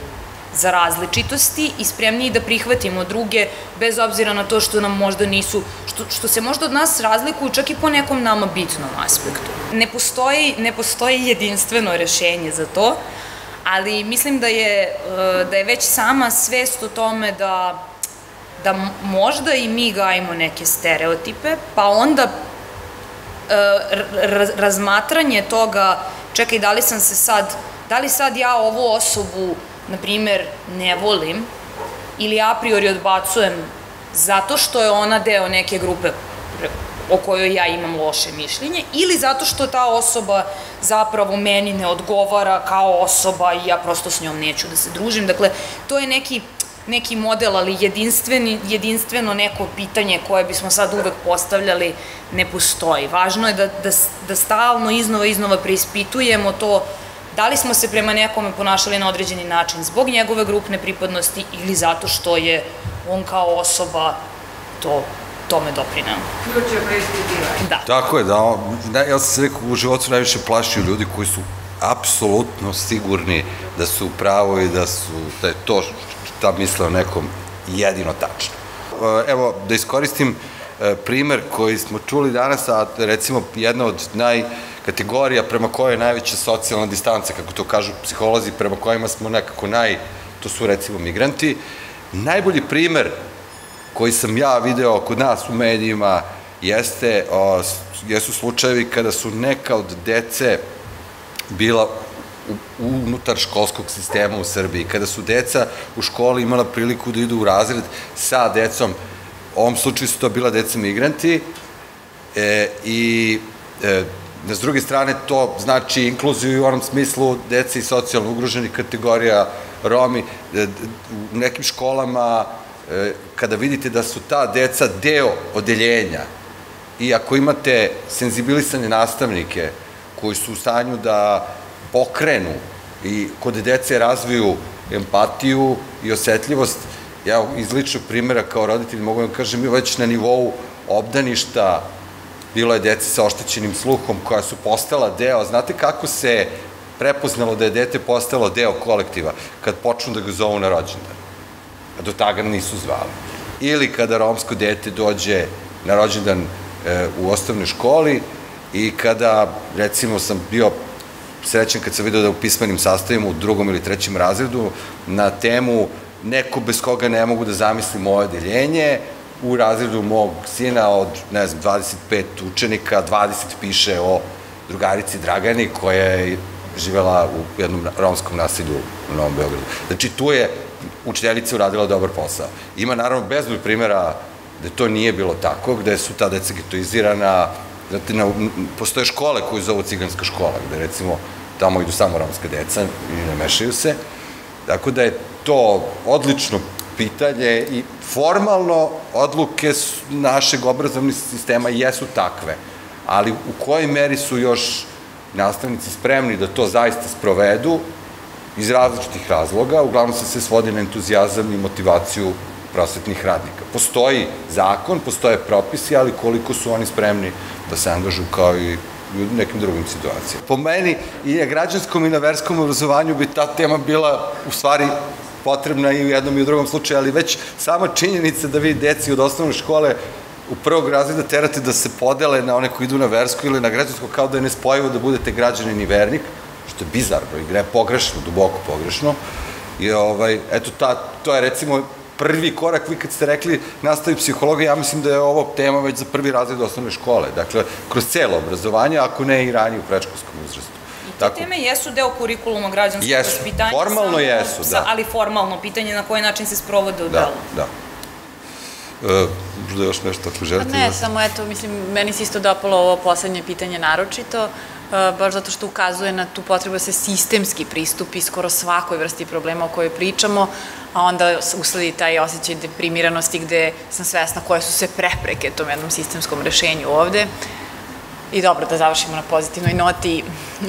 za različitosti i spremniji da prihvatimo druge, bez obzira na to što nam možda nisu, što, što se možda od nas razlikuju čak i po nekom nama bitnom aspektu. Ne postoji, ne postoji jedinstveno rešenje za to, ali mislim da je, e, da je već sama svest o tome da, da možda i mi gajimo neke stereotipe, pa onda e, razmatranje toga, čekaj, da li sam se sad, da li sad ja ovu osobu na primer, ne volim ili a priori odbacujem zato što je ona deo neke grupe o kojoj ja imam loše mišljenje ili zato što ta osoba zapravo meni ne odgovara kao osoba i ja prosto s njom neću da se družim. Dakle, to je neki neki model, ali jedinstveni, jedinstveno neko pitanje koje bismo sad uvek postavljali ne postoji. Važno je da, da, da stalno iznova iznova preispitujemo to da li smo se prema nekome ponašali na određeni način zbog njegove grupne pripadnosti ili zato što je on kao osoba to tome doprinao. Ključ je preispitivanje. Da. Tako je, da, da, ja sam se rekao, u životu najviše plašio ljudi koji su apsolutno sigurni da su u pravo i da su, da je to šta misle o nekom jedino tačno. E, evo, da iskoristim e, primer koji smo čuli danas, a recimo jedna od naj kategorija prema kojoj je najveća socijalna distanca, kako to kažu psiholozi, prema kojima smo nekako naj, to su recimo migranti. Najbolji primer koji sam ja video kod nas u medijima jeste, o, jesu slučajevi kada su neka od dece bila unutar školskog sistema u Srbiji, kada su deca u školi imala priliku da idu u razred sa decom, u ovom slučaju su to bila deca migranti, e, i e, Da s druge strane, to znači inkluziju u onom smislu deci i socijalno ugroženih kategorija Romi. E, u nekim školama, e, kada vidite da su ta deca deo odeljenja i ako imate senzibilisane nastavnike koji su u stanju da pokrenu i kod dece razviju empatiju i osetljivost, ja iz ličnog primjera kao roditelj mogu da kažem, mi već na nivou obdaništa bilo je dece sa oštećenim sluhom koja su postala deo, znate kako se prepoznalo da je dete postalo deo kolektiva? Kad počnu da ga zovu na rođendan, a do taga nisu zvali. Ili kada romsko dete dođe na rođendan e, u osnovnoj školi i kada, recimo, sam bio srećan kad sam vidio da u pismenim sastavima u drugom ili trećem razredu na temu neko bez koga ne mogu da zamislim moje odeljenje, u razredu mog sina od, ne znam, 25 učenika, 20 piše o drugarici Dragani koja je živela u jednom romskom nasilju u Novom Beogradu. Znači, tu je učiteljica uradila dobar posao. Ima naravno bezbroj primjera da to nije bilo tako, gde su ta deca getoizirana, znate, na, postoje škole koje zovu ciganska škola, gde recimo tamo idu samo romska deca i ne mešaju se. Tako da je to odlično pitanje i formalno odluke našeg obrazovnih sistema jesu takve, ali u kojoj meri su još nastavnici spremni da to zaista sprovedu iz različitih razloga, uglavnom se sve svodi na entuzijazam i motivaciju prosvetnih radnika. Postoji zakon, postoje propisi, ali koliko su oni spremni da se angažu kao i u nekim drugim situacijama. Po meni i na građanskom i na verskom obrazovanju bi ta tema bila u stvari potrebna i u jednom i u drugom slučaju, ali već sama činjenica da vi deci od osnovne škole u prvog razreda terate da se podele na one koji idu na versku ili na građansko, kao da je nespojivo da budete građanin i vernik, što je bizarno i gre pogrešno, duboko pogrešno. I ovaj, eto, ta, to je recimo prvi korak, vi kad ste rekli nastavi psihologija, ja mislim da je ovo tema već za prvi razred osnovne škole, dakle, kroz celo obrazovanje, ako ne i ranije u prečkolskom uzrastu. Te Tako. teme jesu deo kurikuluma građanskog jesu. vaspitanja. Formalno samo, jesu, da. Ali formalno, pitanje na koji način se sprovode u da, delu. Da, da. E, možda još nešto ako želite? Pa ne, da... samo eto, mislim, meni se isto dopalo ovo poslednje pitanje naročito, baš zato što ukazuje na tu potrebu da se sistemski pristupi skoro svakoj vrsti problema o kojoj pričamo, a onda usledi taj osjećaj deprimiranosti gde sam svesna koje su se prepreke tom jednom sistemskom rešenju ovde. I dobro, da završimo na pozitivnoj noti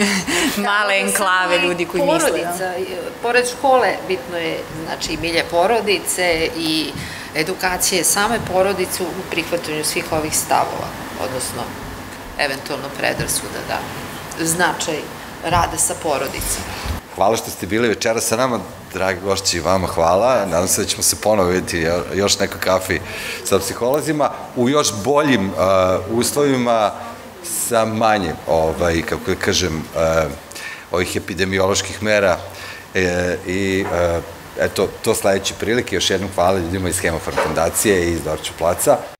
[laughs] male da, enklave ljudi koji misle. Porodica, da. pored škole bitno je znači, milje porodice i edukacije same porodice u prihvatanju svih ovih stavova, odnosno eventualno predrasuda, da, značaj rada sa porodicom. Hvala što ste bili večera sa nama, dragi gošći vama hvala. Nadam se da ćemo se ponovo vidjeti još neko kafi sa psiholozima u još boljim uh, uslovima sa manje, ovaj, kako da kažem, uh, ovih epidemioloških mera e, i uh, eto, to sledeće prilike. Još jednom hvala ljudima iz Hemofarm fondacije i iz Dorču placa.